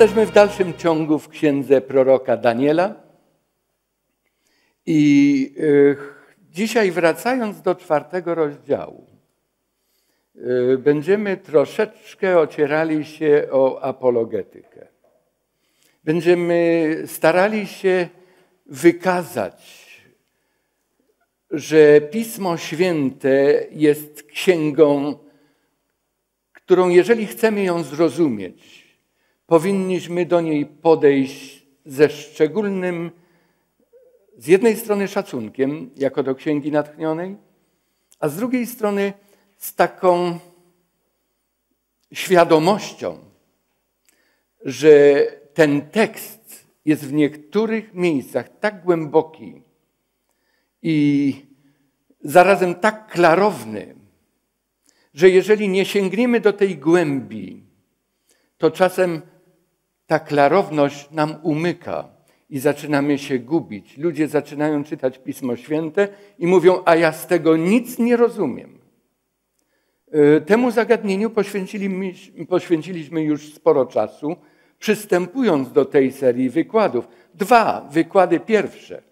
Jesteśmy w dalszym ciągu w księdze proroka Daniela. I y, dzisiaj, wracając do czwartego rozdziału, y, będziemy troszeczkę ocierali się o apologetykę. Będziemy starali się wykazać, że Pismo Święte jest księgą, którą, jeżeli chcemy ją zrozumieć, powinniśmy do niej podejść ze szczególnym, z jednej strony szacunkiem, jako do księgi natchnionej, a z drugiej strony z taką świadomością, że ten tekst jest w niektórych miejscach tak głęboki i zarazem tak klarowny, że jeżeli nie sięgniemy do tej głębi, to czasem ta klarowność nam umyka i zaczynamy się gubić. Ludzie zaczynają czytać Pismo Święte i mówią, a ja z tego nic nie rozumiem. E, temu zagadnieniu poświęciliśmy już sporo czasu, przystępując do tej serii wykładów. Dwa wykłady pierwsze,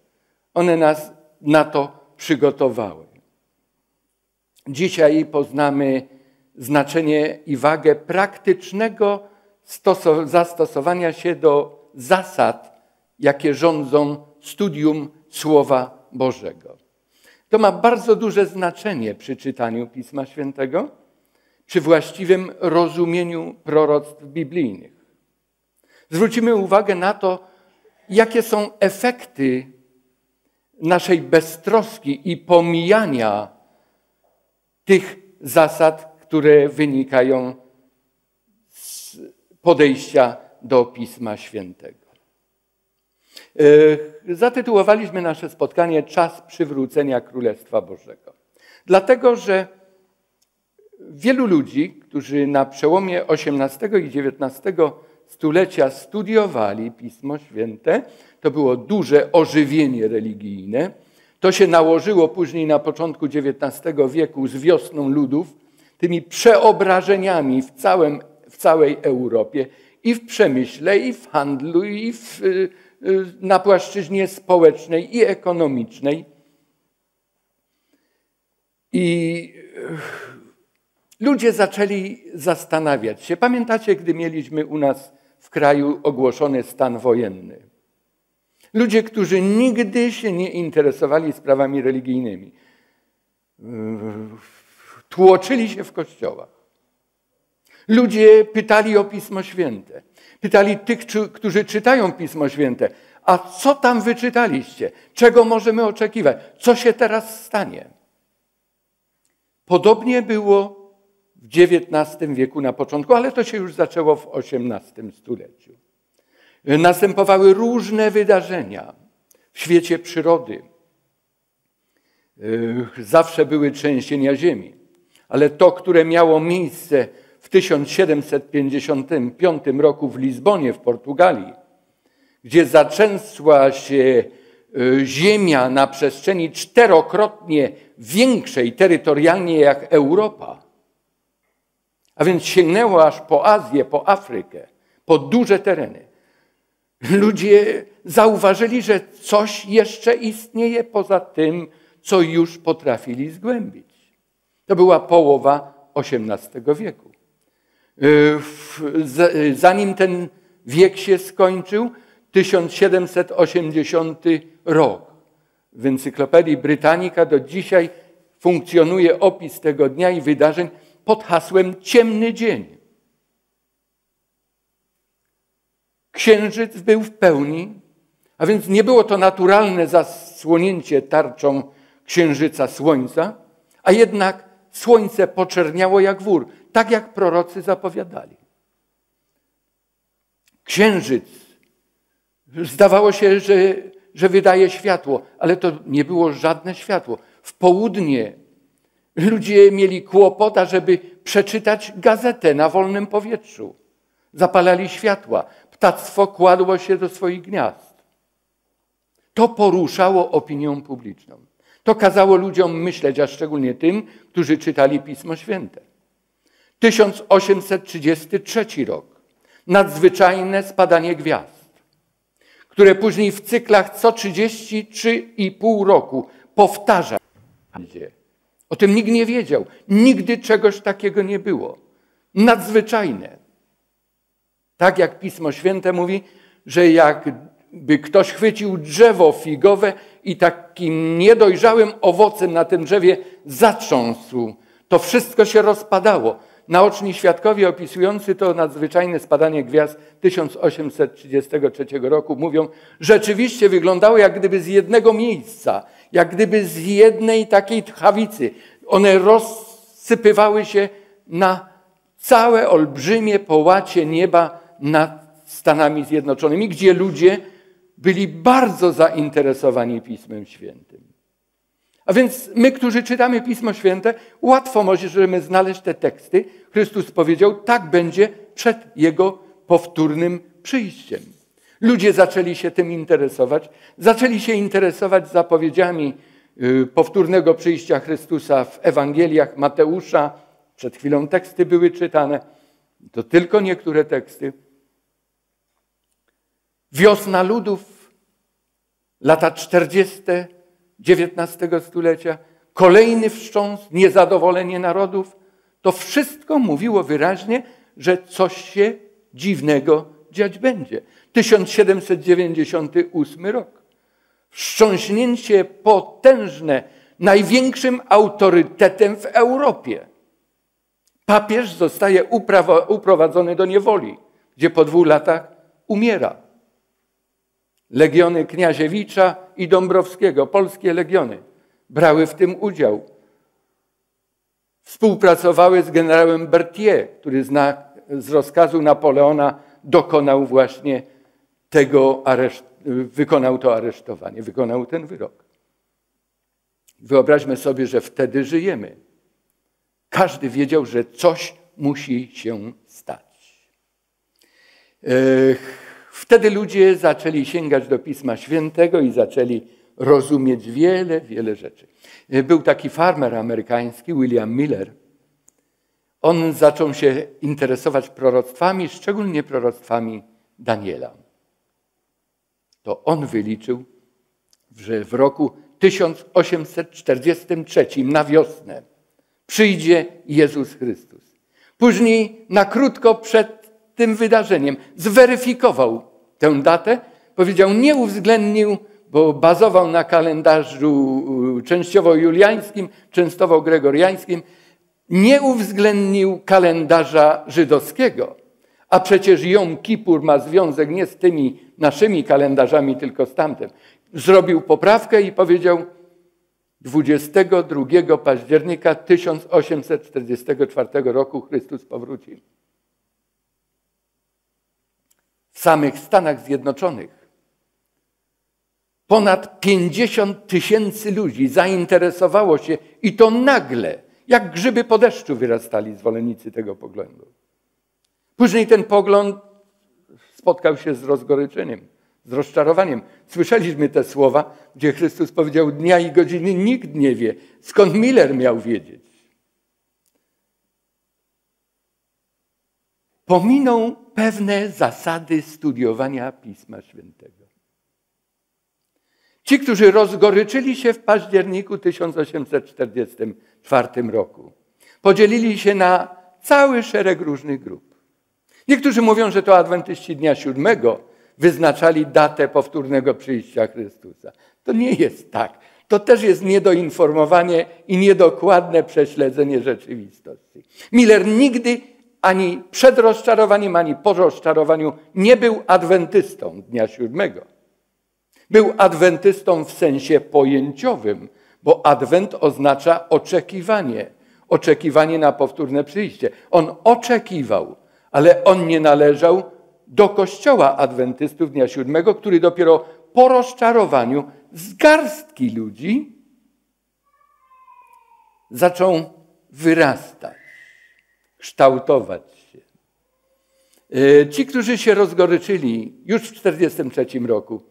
one nas na to przygotowały. Dzisiaj poznamy znaczenie i wagę praktycznego zastosowania się do zasad, jakie rządzą studium Słowa Bożego. To ma bardzo duże znaczenie przy czytaniu Pisma Świętego, przy właściwym rozumieniu proroctw biblijnych. Zwrócimy uwagę na to, jakie są efekty naszej beztroski i pomijania tych zasad, które wynikają podejścia do Pisma Świętego. E, zatytułowaliśmy nasze spotkanie Czas przywrócenia Królestwa Bożego. Dlatego, że wielu ludzi, którzy na przełomie XVIII i XIX stulecia studiowali Pismo Święte, to było duże ożywienie religijne. To się nałożyło później na początku XIX wieku z wiosną ludów, tymi przeobrażeniami w całym w całej Europie i w przemyśle, i w handlu, i w, y, y, na płaszczyźnie społecznej i ekonomicznej. I y, ludzie zaczęli zastanawiać się. Pamiętacie, gdy mieliśmy u nas w kraju ogłoszony stan wojenny? Ludzie, którzy nigdy się nie interesowali sprawami religijnymi, tłoczyli się w kościołach. Ludzie pytali o Pismo Święte. Pytali tych, którzy czytają Pismo Święte, a co tam wyczytaliście? Czego możemy oczekiwać? Co się teraz stanie? Podobnie było w XIX wieku na początku, ale to się już zaczęło w XVIII stuleciu. Następowały różne wydarzenia w świecie przyrody. Zawsze były trzęsienia ziemi, ale to, które miało miejsce w 1755 roku w Lizbonie w Portugalii, gdzie zaczęsła się e, ziemia na przestrzeni czterokrotnie większej terytorialnie jak Europa, a więc sięgnęło aż po Azję, po Afrykę, po duże tereny. Ludzie zauważyli, że coś jeszcze istnieje poza tym, co już potrafili zgłębić. To była połowa XVIII wieku. Y, y, zanim ten wiek się skończył, 1780 rok. W Encyklopedii Britannica do dzisiaj funkcjonuje opis tego dnia i wydarzeń pod hasłem Ciemny Dzień. Księżyc był w pełni, a więc nie było to naturalne zasłonięcie tarczą księżyca słońca, a jednak słońce poczerniało jak wór tak jak prorocy zapowiadali. Księżyc zdawało się, że, że wydaje światło, ale to nie było żadne światło. W południe ludzie mieli kłopota, żeby przeczytać gazetę na wolnym powietrzu. Zapalali światła, ptactwo kładło się do swoich gniazd. To poruszało opinię publiczną. To kazało ludziom myśleć, a szczególnie tym, którzy czytali Pismo Święte. 1833 rok. nadzwyczajne spadanie gwiazd, które później w cyklach co 33,5 roku powtarza. O tym nikt nie wiedział. Nigdy czegoś takiego nie było. Nadzwyczajne. Tak jak Pismo Święte mówi, że jakby ktoś chwycił drzewo figowe i takim niedojrzałym owocem na tym drzewie zatrząsł, to wszystko się rozpadało. Naoczni świadkowie opisujący to nadzwyczajne spadanie gwiazd 1833 roku mówią, rzeczywiście wyglądało jak gdyby z jednego miejsca, jak gdyby z jednej takiej tchawicy. One rozsypywały się na całe olbrzymie połacie nieba nad Stanami Zjednoczonymi, gdzie ludzie byli bardzo zainteresowani Pismem Świętym. A więc my, którzy czytamy Pismo Święte, łatwo możemy znaleźć te teksty. Chrystus powiedział, tak będzie przed Jego powtórnym przyjściem. Ludzie zaczęli się tym interesować, zaczęli się interesować zapowiedziami y, powtórnego przyjścia Chrystusa w Ewangeliach Mateusza. Przed chwilą teksty były czytane. To tylko niektóre teksty. Wiosna ludów, lata 40. XIX stulecia, kolejny wstrząs, niezadowolenie narodów. To wszystko mówiło wyraźnie, że coś się dziwnego dziać będzie. 1798 rok. Wstrząśnięcie potężne, największym autorytetem w Europie. Papież zostaje uprowadzony do niewoli, gdzie po dwóch latach umiera. Legiony Kniaziewicza i Dąbrowskiego, polskie legiony, brały w tym udział. Współpracowały z generałem Berthier, który zna, z rozkazu Napoleona dokonał właśnie tego areszt, wykonał to aresztowanie, wykonał ten wyrok. Wyobraźmy sobie, że wtedy żyjemy. Każdy wiedział, że coś musi się stać. Wtedy ludzie zaczęli sięgać do Pisma Świętego i zaczęli rozumieć wiele, wiele rzeczy. Był taki farmer amerykański, William Miller. On zaczął się interesować proroctwami, szczególnie proroctwami Daniela. To on wyliczył, że w roku 1843 na wiosnę przyjdzie Jezus Chrystus. Później na krótko przed tym wydarzeniem zweryfikował tę datę, powiedział, nie uwzględnił, bo bazował na kalendarzu y, częściowo juliańskim, częstowo gregoriańskim, nie uwzględnił kalendarza żydowskiego. A przecież Jom Kippur ma związek nie z tymi naszymi kalendarzami, tylko z tamtym. Zrobił poprawkę i powiedział 22 października 1844 roku Chrystus powrócił. W samych Stanach Zjednoczonych ponad 50 tysięcy ludzi zainteresowało się i to nagle, jak grzyby po deszczu wyrastali zwolennicy tego poglądu. Później ten pogląd spotkał się z rozgoryczeniem, z rozczarowaniem. Słyszeliśmy te słowa, gdzie Chrystus powiedział: Dnia i godziny nikt nie wie. Skąd Miller miał wiedzieć? Pominął pewne zasady studiowania Pisma Świętego. Ci, którzy rozgoryczyli się w październiku 1844 roku, podzielili się na cały szereg różnych grup. Niektórzy mówią, że to adwentyści dnia siódmego wyznaczali datę powtórnego przyjścia Chrystusa. To nie jest tak. To też jest niedoinformowanie i niedokładne prześledzenie rzeczywistości. Miller nigdy ani przed rozczarowaniem, ani po rozczarowaniu nie był adwentystą dnia siódmego. Był adwentystą w sensie pojęciowym, bo adwent oznacza oczekiwanie. Oczekiwanie na powtórne przyjście. On oczekiwał, ale on nie należał do kościoła adwentystów dnia siódmego, który dopiero po rozczarowaniu z garstki ludzi zaczął wyrastać, kształtować się. E, ci, którzy się rozgoryczyli już w 1943 roku,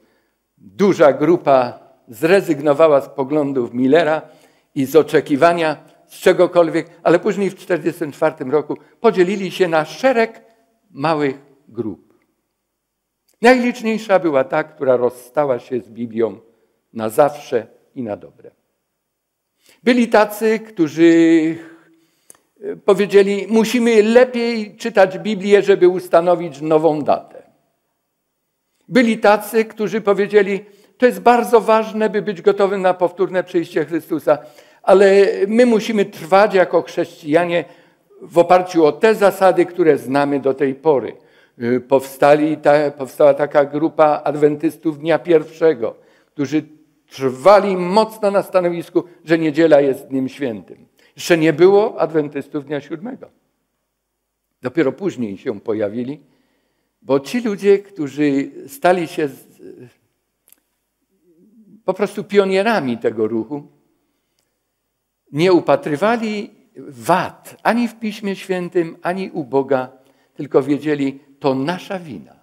duża grupa zrezygnowała z poglądów Millera i z oczekiwania z czegokolwiek, ale później w 1944 roku podzielili się na szereg małych grup. Najliczniejsza była ta, która rozstała się z Biblią na zawsze i na dobre. Byli tacy, którzy powiedzieli, musimy lepiej czytać Biblię, żeby ustanowić nową datę. Byli tacy, którzy powiedzieli, to jest bardzo ważne, by być gotowym na powtórne przyjście Chrystusa, ale my musimy trwać jako chrześcijanie w oparciu o te zasady, które znamy do tej pory. Powstali, ta, powstała taka grupa adwentystów dnia pierwszego, którzy trwali mocno na stanowisku, że niedziela jest dniem świętym. Jeszcze nie było adwentystów dnia siódmego. Dopiero później się pojawili, bo ci ludzie, którzy stali się po prostu pionierami tego ruchu, nie upatrywali wad ani w Piśmie Świętym, ani u Boga, tylko wiedzieli, to nasza wina.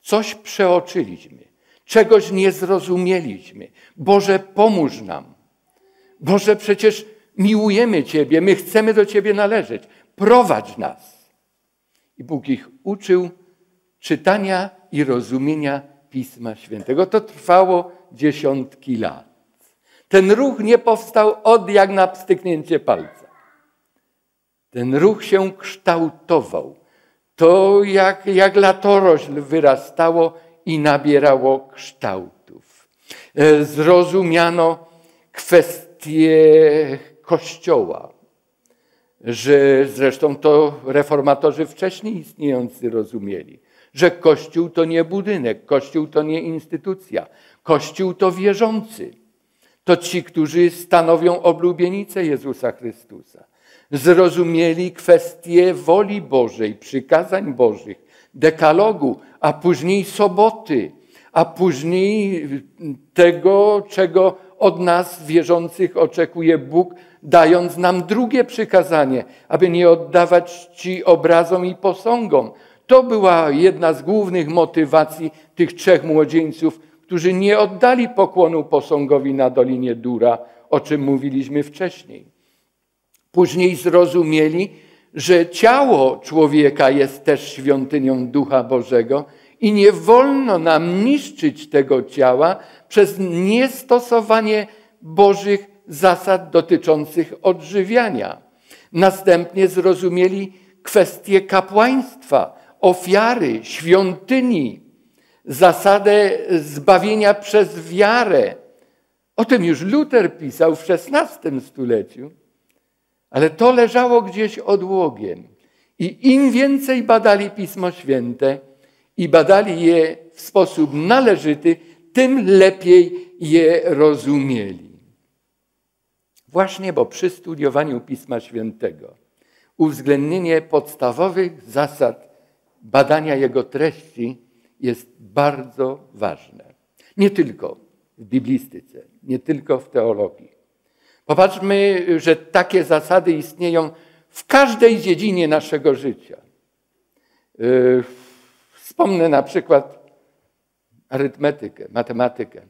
Coś przeoczyliśmy, czegoś nie zrozumieliśmy. Boże, pomóż nam. Boże, przecież miłujemy Ciebie, my chcemy do Ciebie należeć. Prowadź nas. I Bóg ich uczył czytania i rozumienia Pisma Świętego. To trwało dziesiątki lat. Ten ruch nie powstał od jak na pstyknięcie palca. Ten ruch się kształtował. To jak, jak latorośl wyrastało i nabierało kształtów. E, zrozumiano kwestię Kościoła, że zresztą to reformatorzy wcześniej istniejący rozumieli, że Kościół to nie budynek, Kościół to nie instytucja, Kościół to wierzący. To ci, którzy stanowią oblubienicę Jezusa Chrystusa. Zrozumieli kwestię woli Bożej, przykazań Bożych, dekalogu, a później soboty, a później tego, czego od nas wierzących oczekuje Bóg, dając nam drugie przykazanie, aby nie oddawać Ci obrazom i posągom. To była jedna z głównych motywacji tych trzech młodzieńców, którzy nie oddali pokłonu posągowi na Dolinie Dura, o czym mówiliśmy wcześniej. Później zrozumieli, że ciało człowieka jest też świątynią Ducha Bożego i nie wolno nam niszczyć tego ciała przez niestosowanie Bożych zasad dotyczących odżywiania. Następnie zrozumieli kwestię kapłaństwa, ofiary, świątyni, zasadę zbawienia przez wiarę. O tym już Luter pisał w XVI stuleciu, ale to leżało gdzieś odłogiem. I im więcej badali Pismo Święte i badali je w sposób należyty, tym lepiej je rozumieli. Właśnie, bo przy studiowaniu Pisma Świętego uwzględnienie podstawowych zasad badania jego treści jest bardzo ważne. Nie tylko w biblistyce, nie tylko w teologii. Popatrzmy, że takie zasady istnieją w każdej dziedzinie naszego życia. Yy, wspomnę na przykład arytmetykę, matematykę.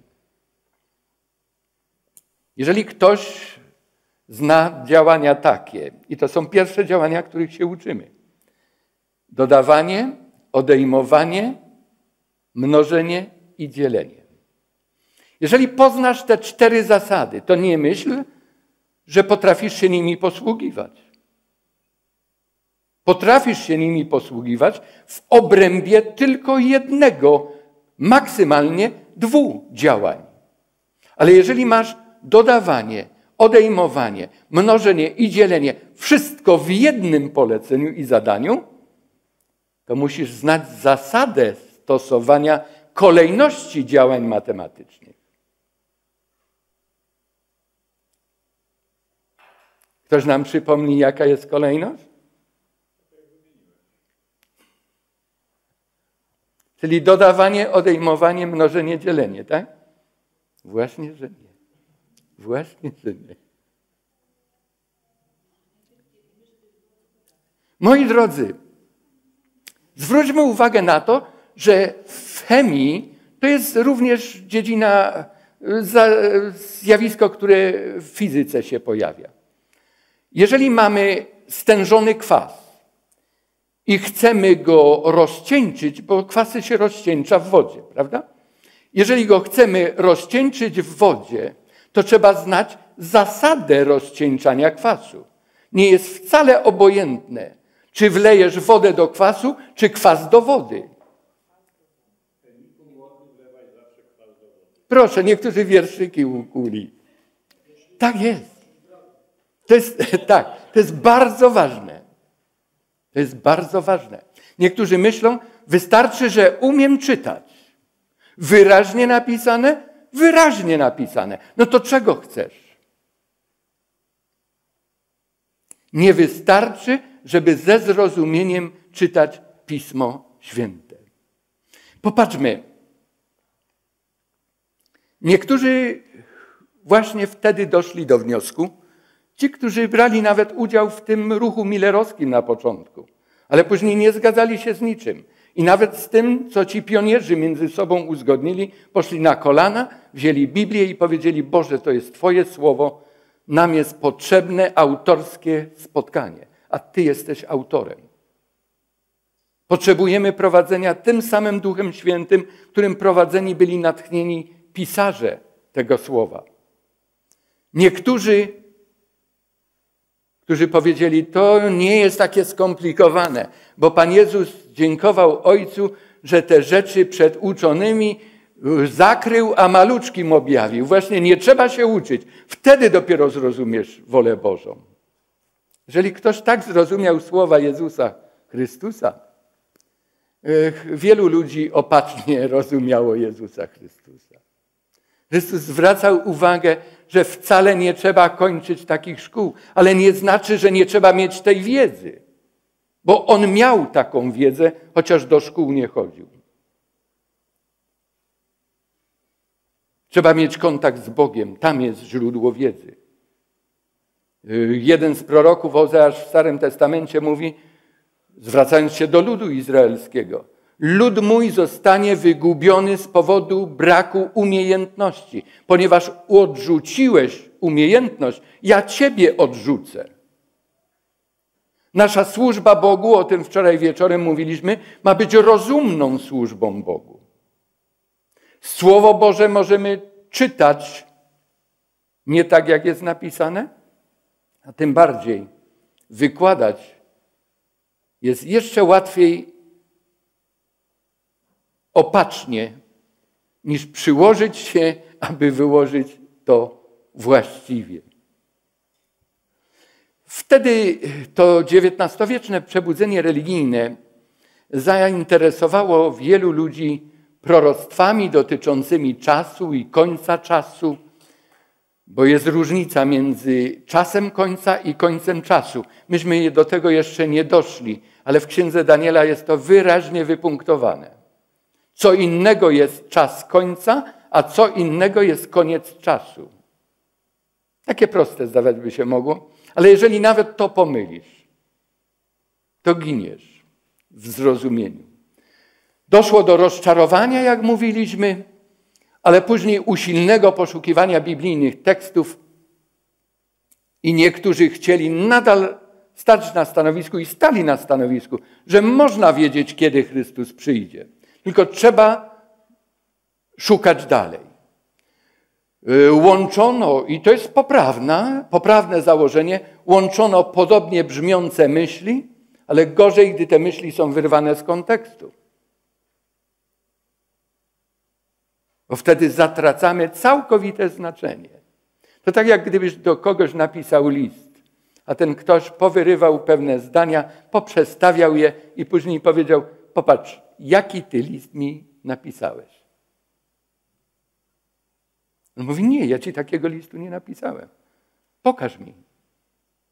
Jeżeli ktoś zna działania takie, i to są pierwsze działania, których się uczymy: dodawanie, odejmowanie, mnożenie i dzielenie. Jeżeli poznasz te cztery zasady, to nie myśl, że potrafisz się nimi posługiwać. Potrafisz się nimi posługiwać w obrębie tylko jednego, maksymalnie dwóch działań. Ale jeżeli masz dodawanie, odejmowanie, mnożenie i dzielenie, wszystko w jednym poleceniu i zadaniu, to musisz znać zasadę stosowania kolejności działań matematycznych. Ktoś nam przypomni, jaka jest kolejność? Czyli dodawanie, odejmowanie, mnożenie, dzielenie, tak? Właśnie, że nie. Właśnie, nie. Moi drodzy, zwróćmy uwagę na to, że w chemii to jest również dziedzina, zjawisko, które w fizyce się pojawia. Jeżeli mamy stężony kwas i chcemy go rozcieńczyć, bo kwasy się rozcieńcza w wodzie, prawda? Jeżeli go chcemy rozcieńczyć w wodzie, to trzeba znać zasadę rozcieńczania kwasu. Nie jest wcale obojętne, czy wlejesz wodę do kwasu, czy kwas do wody. Proszę, niektórzy wierszyki ukuli. Tak jest. To jest, tak, to jest bardzo ważne. To jest bardzo ważne. Niektórzy myślą, wystarczy, że umiem czytać. Wyraźnie napisane? Wyraźnie napisane. No to czego chcesz? Nie wystarczy, żeby ze zrozumieniem czytać Pismo Święte. Popatrzmy. Niektórzy właśnie wtedy doszli do wniosku, ci, którzy brali nawet udział w tym ruchu millerowskim na początku, ale później nie zgadzali się z niczym. I nawet z tym, co ci pionierzy między sobą uzgodnili, poszli na kolana, wzięli Biblię i powiedzieli: Boże, to jest Twoje słowo, nam jest potrzebne autorskie spotkanie, a Ty jesteś autorem. Potrzebujemy prowadzenia tym samym Duchem Świętym, którym prowadzeni byli natchnieni pisarze tego słowa. Niektórzy, którzy powiedzieli, to nie jest takie skomplikowane, bo Pan Jezus dziękował Ojcu, że te rzeczy przed uczonymi zakrył, a maluczkim objawił. Właśnie nie trzeba się uczyć. Wtedy dopiero zrozumiesz wolę Bożą. Jeżeli ktoś tak zrozumiał słowa Jezusa Chrystusa, wielu ludzi opacznie rozumiało Jezusa Chrystusa. Chrystus zwracał uwagę, że wcale nie trzeba kończyć takich szkół, ale nie znaczy, że nie trzeba mieć tej wiedzy, bo on miał taką wiedzę, chociaż do szkół nie chodził. Trzeba mieć kontakt z Bogiem, tam jest źródło wiedzy. Jeden z proroków, Ozeasz w Starym Testamencie mówi, zwracając się do ludu izraelskiego, lud mój zostanie wygubiony z powodu braku umiejętności, ponieważ odrzuciłeś umiejętność, ja ciebie odrzucę. Nasza służba Bogu, o tym wczoraj wieczorem mówiliśmy, ma być rozumną służbą Bogu. Słowo Boże możemy czytać nie tak, jak jest napisane, a tym bardziej wykładać jest jeszcze łatwiej opacznie, niż przyłożyć się, aby wyłożyć to właściwie. Wtedy to XIX-wieczne przebudzenie religijne zainteresowało wielu ludzi proroctwami dotyczącymi czasu i końca czasu, bo jest różnica między czasem końca i końcem czasu. Myśmy do tego jeszcze nie doszli, ale w księdze Daniela jest to wyraźnie wypunktowane. Co innego jest czas końca, a co innego jest koniec czasu. Takie proste zdawać by się mogło, ale jeżeli nawet to pomylisz, to giniesz w zrozumieniu. Doszło do rozczarowania, jak mówiliśmy, ale później usilnego poszukiwania biblijnych tekstów i niektórzy chcieli nadal stać na stanowisku i stali na stanowisku, że można wiedzieć, kiedy Chrystus przyjdzie. Tylko trzeba szukać dalej. Y, łączono, i to jest poprawna, poprawne założenie, łączono podobnie brzmiące myśli, ale gorzej, gdy te myśli są wyrwane z kontekstu. Bo wtedy zatracamy całkowite znaczenie. To tak jak gdybyś do kogoś napisał list, a ten ktoś powyrywał pewne zdania, poprzestawiał je i później powiedział: Popatrz, jaki ty list mi napisałeś? On mówi, nie, ja ci takiego listu nie napisałem. Pokaż mi.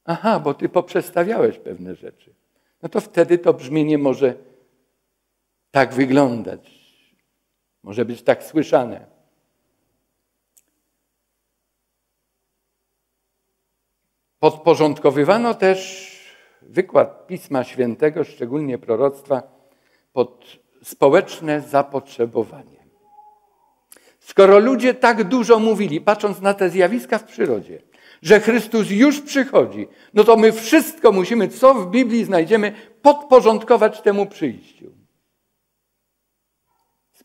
Aha, bo ty poprzestawiałeś pewne rzeczy. No to wtedy to brzmienie może tak wyglądać. Może być tak słyszane. Podporządkowywano też wykład Pisma Świętego, szczególnie proroctwa, pod społeczne zapotrzebowanie. Skoro ludzie tak dużo mówili, patrząc na te zjawiska w przyrodzie, że Chrystus już przychodzi, no to my wszystko musimy, co w Biblii znajdziemy, podporządkować temu przyjściu.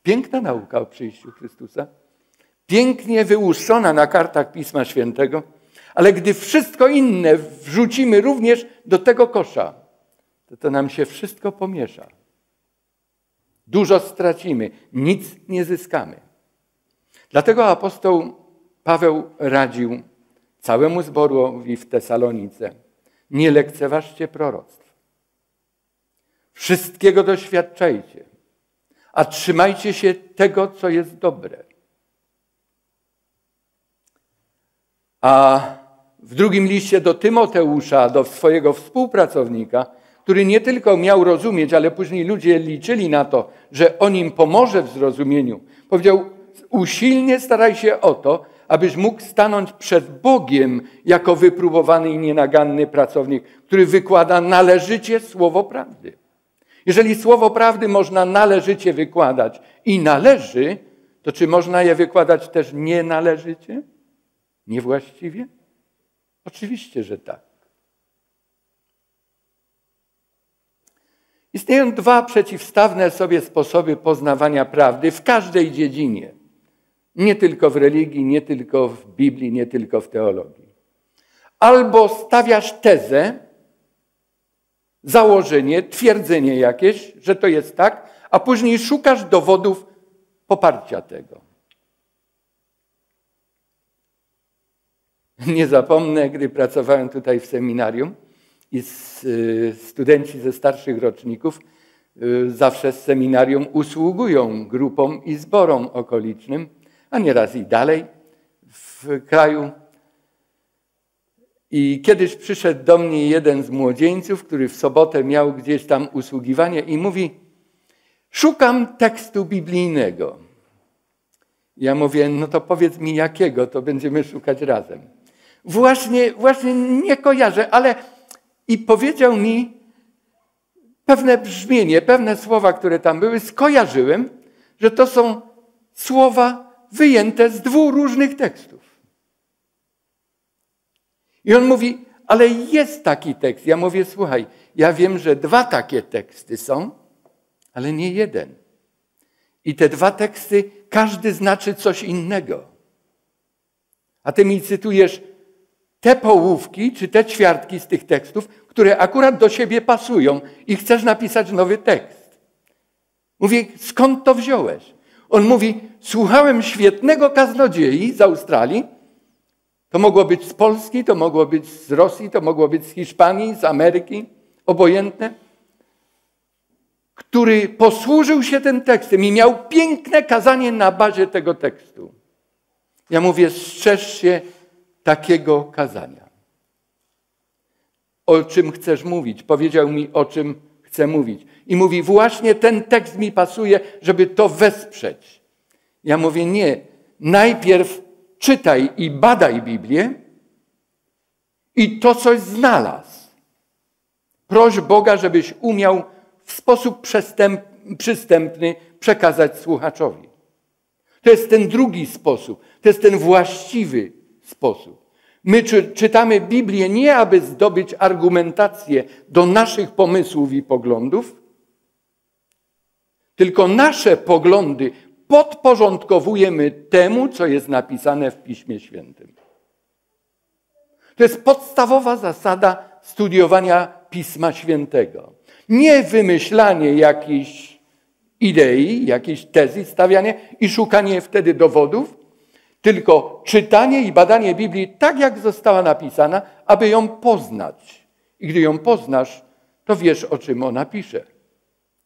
Piękna nauka o przyjściu Chrystusa, pięknie wyłuszczona na kartach Pisma Świętego, ale gdy wszystko inne wrzucimy również do tego kosza, to to nam się wszystko pomiesza. Dużo stracimy, nic nie zyskamy. Dlatego apostoł Paweł radził całemu zborowi w Tesalonice: Nie lekceważcie proroctw. Wszystkiego doświadczajcie, a trzymajcie się tego, co jest dobre. A w drugim liście do Tymoteusza, do swojego współpracownika, który nie tylko miał rozumieć, ale później ludzie liczyli na to, że on im pomoże w zrozumieniu, powiedział: Usilnie staraj się o to, abyś mógł stanąć przed Bogiem jako wypróbowany i nienaganny pracownik, który wykłada należycie słowo prawdy. Jeżeli słowo prawdy można należycie wykładać i należy, to czy można je wykładać też nienależycie? Niewłaściwie? Oczywiście, że tak. Istnieją dwa przeciwstawne sobie sposoby poznawania prawdy w każdej dziedzinie. Nie tylko w religii, nie tylko w Biblii, nie tylko w teologii. Albo stawiasz tezę, założenie, twierdzenie jakieś, że to jest tak, a później szukasz dowodów poparcia tego. Nie zapomnę, gdy pracowałem tutaj w seminarium i y, studenci ze starszych roczników y, zawsze z seminarium usługują grupom i zborom okolicznym a nieraz i dalej w kraju. I kiedyś przyszedł do mnie jeden z młodzieńców, który w sobotę miał gdzieś tam usługiwanie i mówi: Szukam tekstu biblijnego. Ja mówię: No to powiedz mi jakiego, to będziemy szukać razem. Właśnie, właśnie nie kojarzę, ale i powiedział mi pewne brzmienie, pewne słowa, które tam były, skojarzyłem, że to są słowa wyjęte z dwóch różnych tekstów. I on mówi, ale jest taki tekst. Ja mówię, słuchaj, ja wiem, że dwa takie teksty są, ale nie jeden. I te dwa teksty, każdy znaczy coś innego. A ty mi cytujesz te połówki, czy te ćwiartki z tych tekstów, które akurat do siebie pasują i chcesz napisać nowy tekst. Mówię, skąd to wziąłeś? On mówi, słuchałem świetnego kaznodziei z Australii. To mogło być z Polski, to mogło być z Rosji, to mogło być z Hiszpanii, z Ameryki, obojętne. Który posłużył się tym tekstem i miał piękne kazanie na bazie tego tekstu. Ja mówię, strzeż się takiego kazania. O czym chcesz mówić? Powiedział mi, o czym chcę mówić. I mówi, właśnie ten tekst mi pasuje, żeby to wesprzeć. Ja mówię, nie. Najpierw czytaj i badaj Biblię i to coś znalazł. Proś Boga, żebyś umiał w sposób przystępny przekazać słuchaczowi. To jest ten drugi sposób, to jest ten właściwy sposób. My czy, czytamy Biblię nie, aby zdobyć argumentację do naszych pomysłów i poglądów, tylko nasze poglądy podporządkowujemy temu, co jest napisane w Piśmie Świętym. To jest podstawowa zasada studiowania Pisma Świętego. Nie wymyślanie jakiejś idei, jakiejś tezy, stawianie i szukanie wtedy dowodów, tylko czytanie i badanie Biblii tak, jak została napisana, aby ją poznać. I gdy ją poznasz, to wiesz, o czym ona pisze.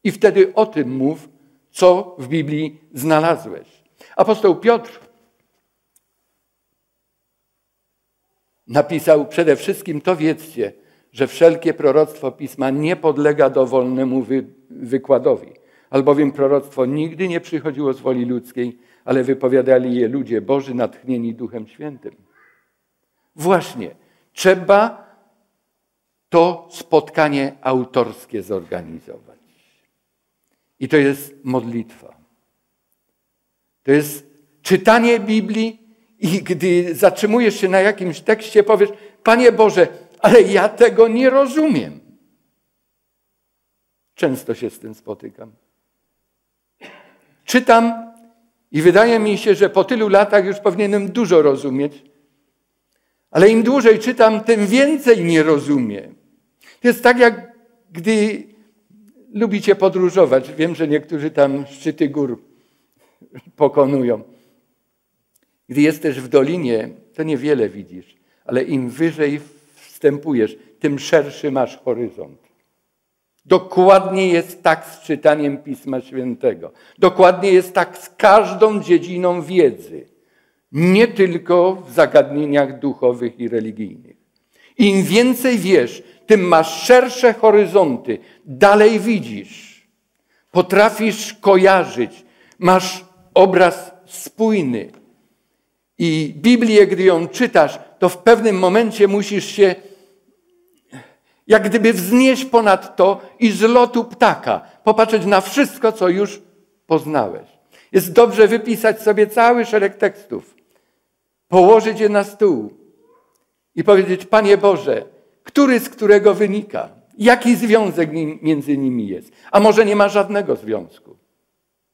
I wtedy o tym mów, co w Biblii znalazłeś. Apostoł Piotr napisał przede wszystkim to wiedzcie, że wszelkie proroctwo pisma nie podlega dowolnemu wy, wykładowi, albowiem proroctwo nigdy nie przychodziło z woli ludzkiej, ale wypowiadali je ludzie Boży natchnieni Duchem Świętym. Właśnie, trzeba to spotkanie autorskie zorganizować. I to jest modlitwa. To jest czytanie Biblii I gdy zatrzymujesz się na jakimś tekście, powiesz, Panie Boże, ale ja tego nie rozumiem. Często się z tym spotykam. Czytam i wydaje mi się, że po tylu latach już powinienem dużo rozumieć, ale im dłużej czytam, tym więcej nie rozumiem. Jest tak, jak gdy lubicie podróżować. Wiem, że niektórzy tam szczyty gór pokonują. Gdy jesteś w dolinie, to niewiele widzisz, ale im wyżej wstępujesz, tym szerszy masz horyzont. Dokładnie jest tak z czytaniem Pisma Świętego. Dokładnie jest tak z każdą dziedziną wiedzy. Nie tylko w zagadnieniach duchowych i religijnych. Im więcej wiesz, tym masz szersze horyzonty, dalej widzisz, potrafisz kojarzyć, masz obraz spójny. I Biblię, gdy ją czytasz, to w pewnym momencie musisz się jak gdyby wznieść ponad to i z lotu ptaka popatrzeć na wszystko, co już poznałeś. Jest dobrze wypisać sobie cały szereg tekstów, położyć je na stół i powiedzieć: Panie Boże, który z którego wynika? Jaki związek między nimi jest? A może nie ma żadnego związku?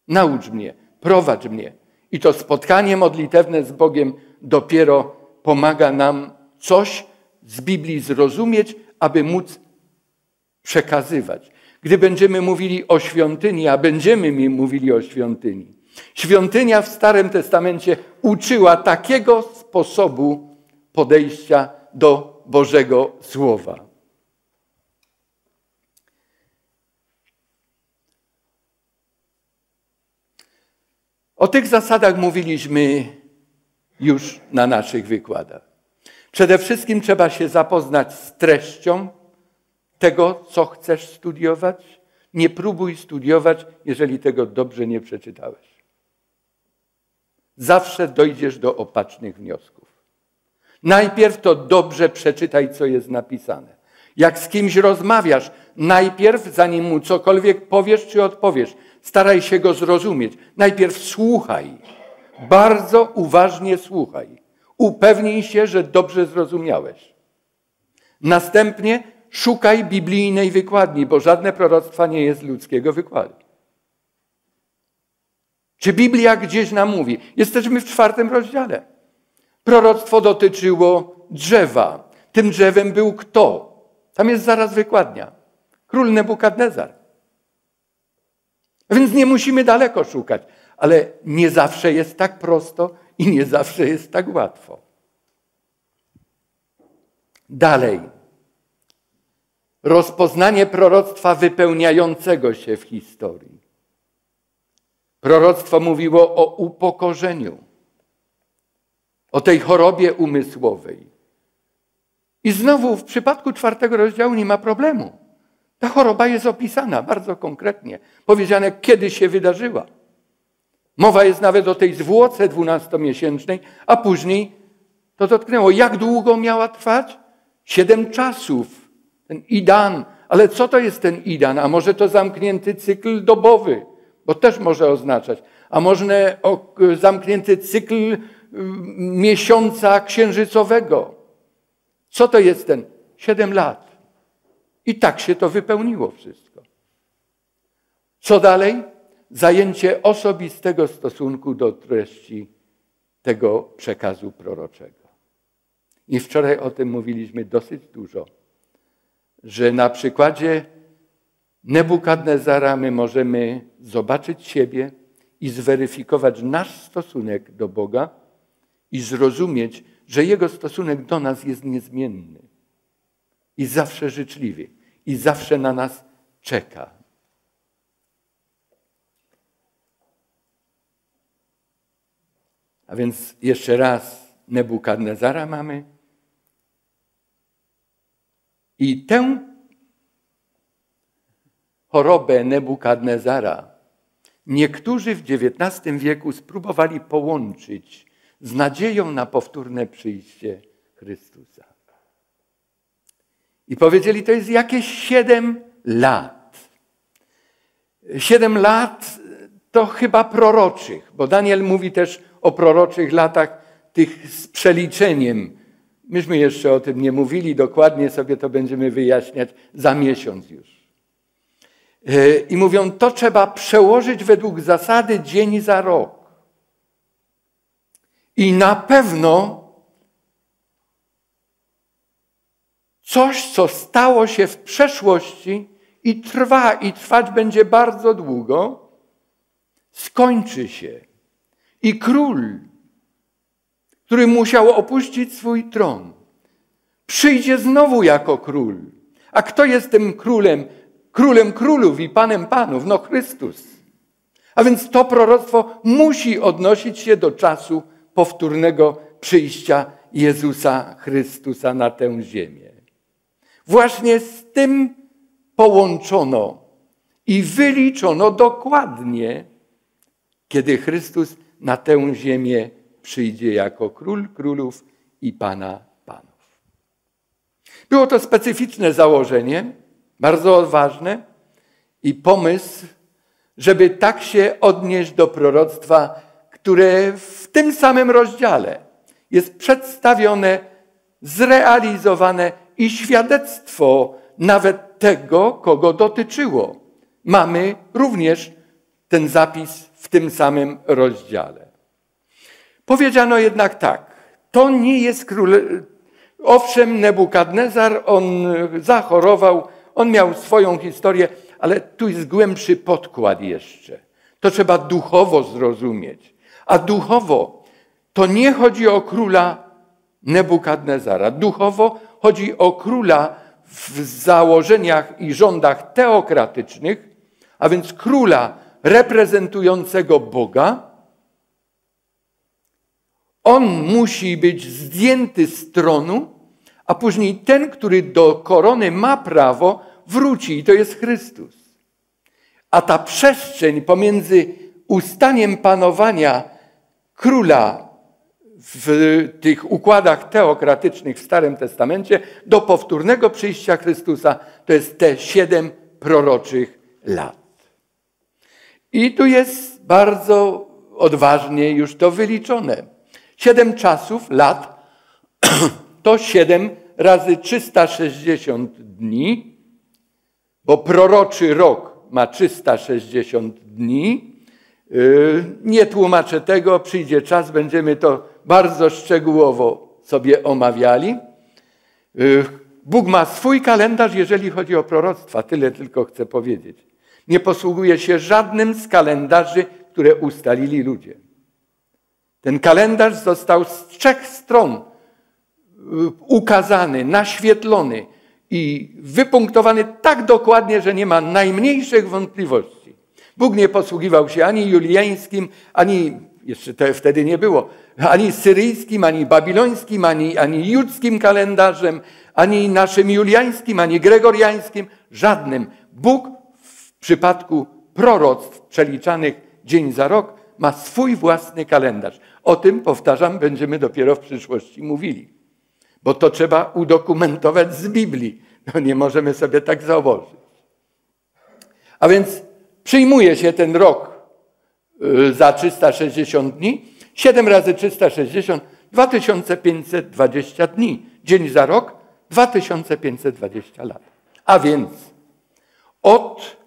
Naucz mnie, prowadź mnie. I to spotkanie modlitewne z Bogiem dopiero pomaga nam coś z Biblii zrozumieć, aby móc przekazywać. Gdy będziemy mówili o świątyni, a będziemy mówili o świątyni, świątynia w Starym Testamencie uczyła takiego sposobu podejścia do Bożego Słowa. O tych zasadach mówiliśmy już na naszych wykładach. Przede wszystkim trzeba się zapoznać z treścią tego, co chcesz studiować. Nie próbuj studiować, jeżeli tego dobrze nie przeczytałeś. Zawsze dojdziesz do opacznych wniosków. Najpierw to dobrze przeczytaj, co jest napisane. Jak z kimś rozmawiasz, najpierw, zanim mu cokolwiek powiesz czy odpowiesz, staraj się go zrozumieć. Najpierw słuchaj. Bardzo uważnie słuchaj. Upewnij się, że dobrze zrozumiałeś. Następnie szukaj biblijnej wykładni, bo żadne proroctwa nie jest ludzkiego wykładu. Czy Biblia gdzieś nam mówi? Jesteśmy w czwartym rozdziale. Proroctwo dotyczyło drzewa. Tym drzewem był kto? Tam jest zaraz wykładnia. Król Nebukadnezar. Więc nie musimy daleko szukać, ale nie zawsze jest tak prosto i nie zawsze jest tak łatwo. Dalej. Rozpoznanie proroctwa wypełniającego się w historii. Proroctwo mówiło o upokorzeniu, o tej chorobie umysłowej. I znowu w przypadku czwartego rozdziału nie ma problemu. Ta choroba jest opisana bardzo konkretnie, powiedziane, kiedy się wydarzyła. Mowa jest nawet o tej zwłoce dwunastomiesięcznej, a później to dotknęło. Jak długo miała trwać? Siedem czasów. Ten idan. Ale co to jest ten idan? A może to zamknięty cykl dobowy? Bo też może oznaczać. A może zamknięty cykl y, miesiąca księżycowego. Co to jest ten? Siedem lat. I tak się to wypełniło wszystko. Co dalej? Zajęcie osobistego stosunku do treści tego przekazu proroczego. I wczoraj o tym mówiliśmy dosyć dużo, że na przykładzie Nebukadnezara my możemy zobaczyć siebie i zweryfikować nasz stosunek do Boga i zrozumieć, że Jego stosunek do nas jest niezmienny i zawsze życzliwy i zawsze na nas czeka. A więc jeszcze raz Nebukadnezara mamy. I tę chorobę Nebukadnezara niektórzy w XIX wieku spróbowali połączyć z nadzieją na powtórne przyjście Chrystusa. I powiedzieli, to jest jakieś siedem lat. Siedem lat to chyba proroczych, bo Daniel mówi też o proroczych latach tych z przeliczeniem. Myśmy jeszcze o tym nie mówili, dokładnie sobie to będziemy wyjaśniać za miesiąc już. E, I mówią, to trzeba przełożyć według zasady dzień za rok. I na pewno coś, co stało się w przeszłości i trwa, i trwać będzie bardzo długo, skończy się. I król, który musiał opuścić swój tron, przyjdzie znowu jako król. A kto jest tym królem? Królem królów i panem panów? No Chrystus. A więc to proroctwo musi odnosić się do czasu powtórnego przyjścia Jezusa Chrystusa na tę ziemię. Właśnie z tym połączono i wyliczono dokładnie, kiedy Chrystus na tę ziemię przyjdzie jako król królów i pana panów. Było to specyficzne założenie, bardzo odważne i pomysł, żeby tak się odnieść do proroctwa, które w tym samym rozdziale jest przedstawione, zrealizowane i świadectwo nawet tego, kogo dotyczyło. Mamy również ten zapis w tym samym rozdziale. Powiedziano jednak tak, to nie jest król. Owszem, Nebukadnezar, on zachorował, on miał swoją historię, ale tu jest głębszy podkład jeszcze. To trzeba duchowo zrozumieć. A duchowo to nie chodzi o króla Nebukadnezara. Duchowo chodzi o króla w założeniach i rządach teokratycznych, a więc króla reprezentującego Boga, on musi być zdjęty z tronu, a później ten, który do korony ma prawo, wróci i to jest Chrystus. A ta przestrzeń pomiędzy ustaniem panowania króla w tych układach teokratycznych w Starym Testamencie do powtórnego przyjścia Chrystusa to jest te siedem proroczych lat. I tu jest bardzo odważnie już to wyliczone. Siedem czasów, lat to siedem razy 360 dni, bo proroczy rok ma 360 dni. Yy, nie tłumaczę tego, przyjdzie czas, będziemy to bardzo szczegółowo sobie omawiali. Y, Bóg ma swój kalendarz, jeżeli chodzi o proroctwa, tyle tylko chcę powiedzieć. Nie posługuje się żadnym z kalendarzy, które ustalili ludzie. Ten kalendarz został z trzech stron y, ukazany, naświetlony i wypunktowany tak dokładnie, że nie ma najmniejszych wątpliwości. Bóg nie posługiwał się ani juliańskim, ani jeszcze to wtedy nie było, ani syryjskim, ani babilońskim, ani, ani judzkim kalendarzem, ani naszym juliańskim, ani gregoriańskim, żadnym. Bóg w przypadku proroctw przeliczanych dzień za rok ma swój własny kalendarz. O tym, powtarzam, będziemy dopiero w przyszłości mówili. Bo to trzeba udokumentować z Biblii. No nie możemy sobie tak założyć. A więc przyjmuje się ten rok y, za 360 dni 7 razy 360, 2520 dni. Dzień za rok, 2520 lat. A więc od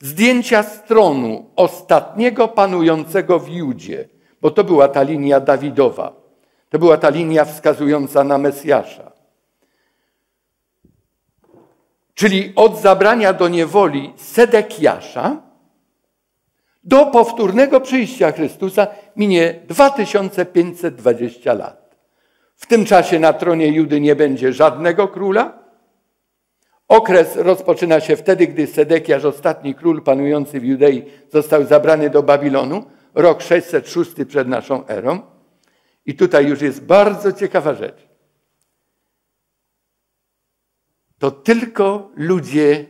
zdjęcia stronu ostatniego panującego w Judzie, bo to była ta linia Dawidowa, to była ta linia wskazująca na Mesjasza. Czyli od zabrania do niewoli Sedekiasza, do powtórnego przyjścia Chrystusa minie 2520 lat. W tym czasie na tronie Judy nie będzie żadnego króla. Okres rozpoczyna się wtedy, gdy Sedekiasz, ostatni król panujący w Judei, został zabrany do Babilonu, rok 606 przed naszą erą. I tutaj już jest bardzo ciekawa rzecz. To tylko ludzie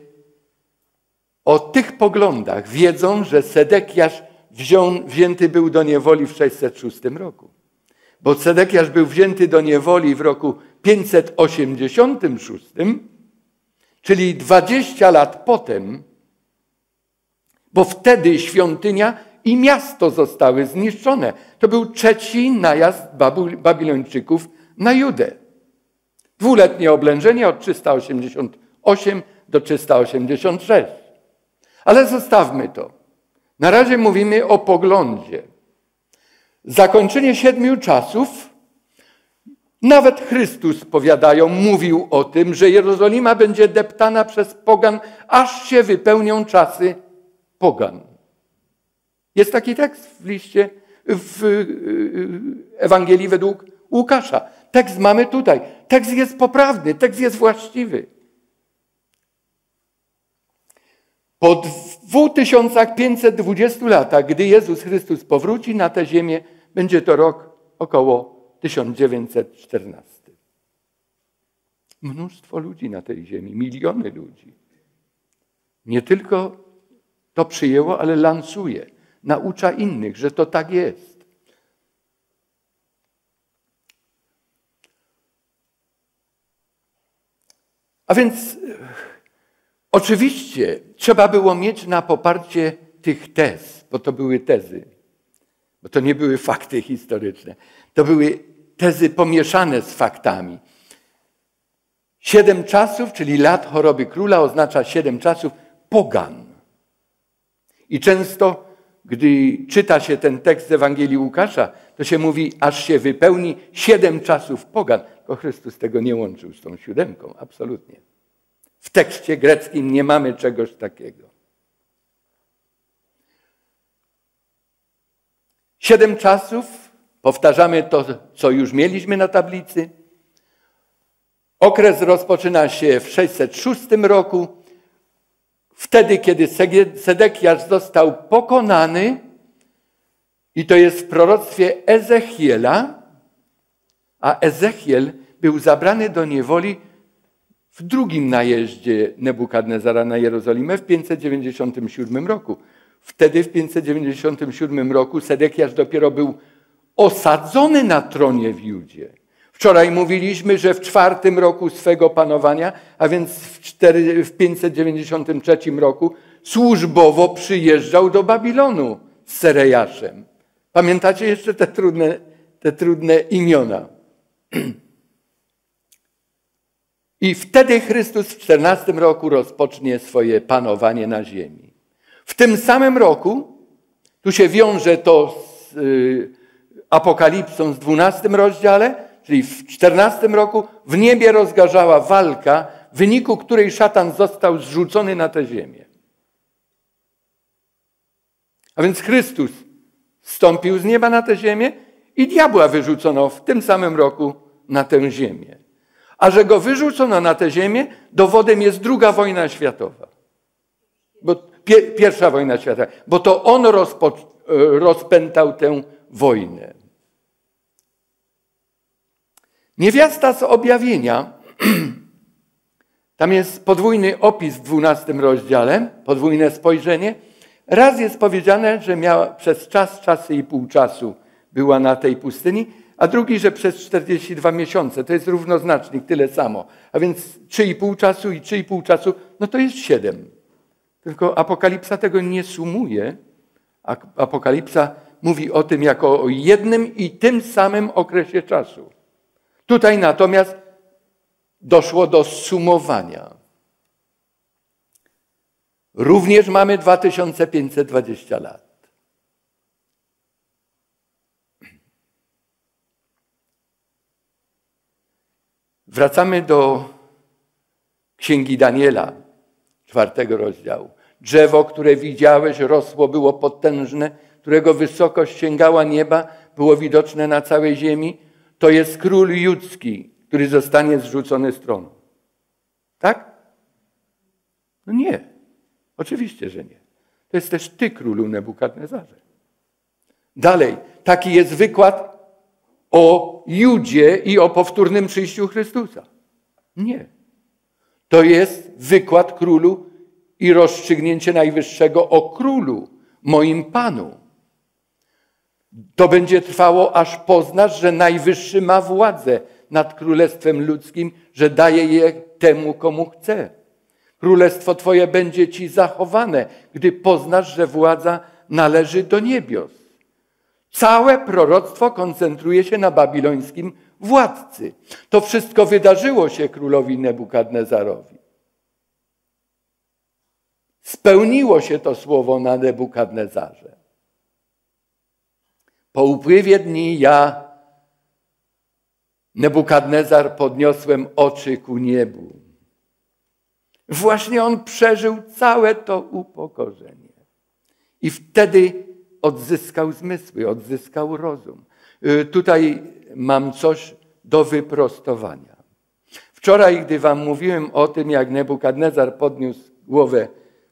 o tych poglądach wiedzą, że Sedekiasz wzią, wzięty był do niewoli w 606 roku. Bo Sedekiasz był wzięty do niewoli w roku 586, czyli 20 lat potem, bo wtedy świątynia i miasto zostały zniszczone. To był trzeci najazd Babilończyków na Judę. Dwuletnie oblężenie od 388 do 386. Ale zostawmy to. Na razie mówimy o poglądzie. Zakończenie siedmiu czasów, nawet Chrystus, powiadają, mówił o tym, że Jerozolima będzie deptana przez pogan, aż się wypełnią czasy pogan. Jest taki tekst w liście, w Ewangelii według Łukasza. Tekst mamy tutaj. Tekst jest poprawny, tekst jest właściwy. Po 2520 latach, gdy Jezus Chrystus powróci na tę ziemię, będzie to rok około 1914. Mnóstwo ludzi na tej ziemi, miliony ludzi. Nie tylko to przyjęło, ale lansuje, naucza innych, że to tak jest. A więc Oczywiście trzeba było mieć na poparcie tych tez, bo to były tezy, bo to nie były fakty historyczne. To były tezy pomieszane z faktami. Siedem czasów, czyli lat choroby króla, oznacza siedem czasów pogan. I często, gdy czyta się ten tekst z Ewangelii Łukasza, to się mówi, aż się wypełni siedem czasów pogan. Bo Chrystus tego nie łączył z tą siódemką, absolutnie. W tekście greckim nie mamy czegoś takiego. Siedem czasów, powtarzamy to, co już mieliśmy na tablicy. Okres rozpoczyna się w 606 roku, wtedy, kiedy Sedekiasz został pokonany, i to jest w proroctwie Ezechiela, a Ezechiel był zabrany do niewoli w drugim najeździe Nebukadnezara na Jerozolimę w 597 roku. Wtedy w 597 roku Sedekiasz dopiero był osadzony na tronie w Judzie. Wczoraj mówiliśmy, że w czwartym roku swego panowania, a więc w, 4, w 593 roku, służbowo przyjeżdżał do Babilonu z Serejaszem. Pamiętacie jeszcze te trudne, te trudne imiona? I wtedy Chrystus w 14 roku rozpocznie swoje panowanie na ziemi. W tym samym roku, tu się wiąże to z y, Apokalipsą z 12 rozdziale, czyli w 14 roku w niebie rozgarzała walka, w wyniku której szatan został zrzucony na tę ziemię. A więc Chrystus stąpił z nieba na tę ziemię i diabła wyrzucono w tym samym roku na tę ziemię. A że go wyrzucono na tę ziemię, dowodem jest druga wojna światowa. Bo pie, pierwsza wojna światowa. Bo to on rozpo, rozpętał tę wojnę. Niewiasta z objawienia, tam jest podwójny opis w dwunastym rozdziale, podwójne spojrzenie. Raz jest powiedziane, że miała przez czas, czasy i pół czasu była na tej pustyni, a drugi, że przez 42 miesiące. To jest równoznacznik, tyle samo. A więc 3,5 czasu i 3,5 czasu, no to jest 7. Tylko Apokalipsa tego nie sumuje. Apokalipsa mówi o tym jako o jednym i tym samym okresie czasu. Tutaj natomiast doszło do sumowania. Również mamy 2520 lat. Wracamy do Księgi Daniela, czwartego rozdziału. Drzewo, które widziałeś, rosło, było potężne, którego wysokość sięgała nieba, było widoczne na całej ziemi. To jest król judzki, który zostanie zrzucony z tronu. Tak? No nie. Oczywiście, że nie. To jest też ty, królu Nebukadnezarze. Dalej, taki jest wykład o Judzie i o powtórnym przyjściu Chrystusa. Nie. To jest wykład królu i rozstrzygnięcie najwyższego o królu, moim panu. To będzie trwało, aż poznasz, że najwyższy ma władzę nad królestwem ludzkim, że daje je temu, komu chce. Królestwo Twoje będzie Ci zachowane, gdy poznasz, że władza należy do niebios. Całe proroctwo koncentruje się na babilońskim władcy. To wszystko wydarzyło się królowi Nebukadnezarowi. Spełniło się to słowo na Nebukadnezarze. Po upływie dni ja, Nebukadnezar, podniosłem oczy ku niebu. Właśnie on przeżył całe to upokorzenie. I wtedy odzyskał zmysły, odzyskał rozum. Y, tutaj mam coś do wyprostowania. Wczoraj, gdy wam mówiłem o tym, jak Nebukadnezar podniósł głowę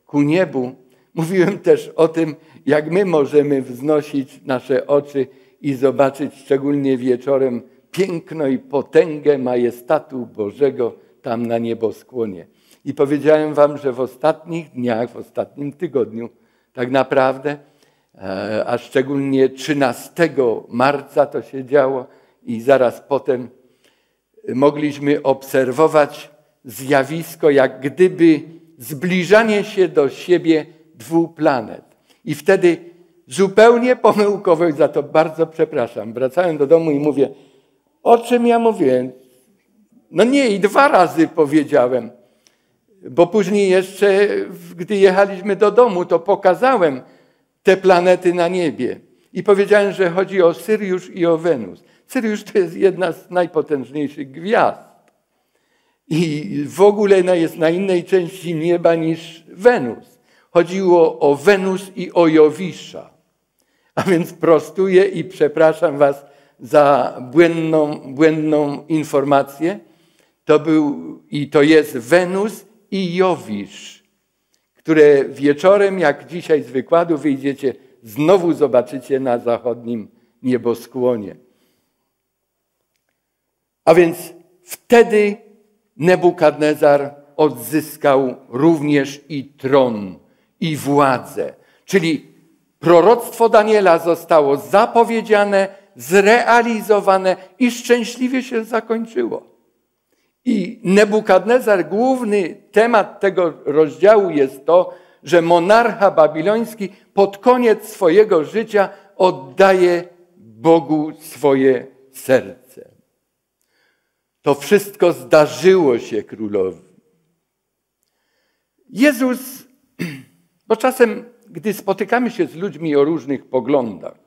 ku niebu, mówiłem też o tym, jak my możemy wznosić nasze oczy i zobaczyć szczególnie wieczorem piękno i potęgę majestatu Bożego tam na nieboskłonie. I powiedziałem wam, że w ostatnich dniach, w ostatnim tygodniu, tak naprawdę, e, a szczególnie 13 marca to się działo i zaraz potem mogliśmy obserwować zjawisko, jak gdyby zbliżanie się do siebie dwóch planet. I wtedy zupełnie pomyłkowo, za to bardzo przepraszam, wracałem do domu i mówię, o czym ja mówiłem? No nie, i dwa razy powiedziałem, bo później jeszcze, gdy jechaliśmy do domu, to pokazałem te planety na niebie. I powiedziałem, że chodzi o Syriusz i o Wenus. Syriusz to jest jedna z najpotężniejszych gwiazd. I w ogóle jest na innej części nieba niż Wenus. Chodziło o Wenus i o Jowisza. A więc prostuję i przepraszam Was za błędną, błędną informację. To był i to jest Wenus i Jowisz, które wieczorem, jak dzisiaj z wykładu wyjdziecie, znowu zobaczycie na zachodnim nieboskłonie. A więc wtedy Nebukadnezar odzyskał również i tron, i władzę. Czyli proroctwo Daniela zostało zapowiedziane, zrealizowane i szczęśliwie się zakończyło. I Nebukadnezar, główny temat tego rozdziału jest to, że monarcha babiloński pod koniec swojego życia oddaje Bogu swoje serce. To wszystko zdarzyło się królowi. Jezus, bo czasem, gdy spotykamy się z ludźmi o różnych poglądach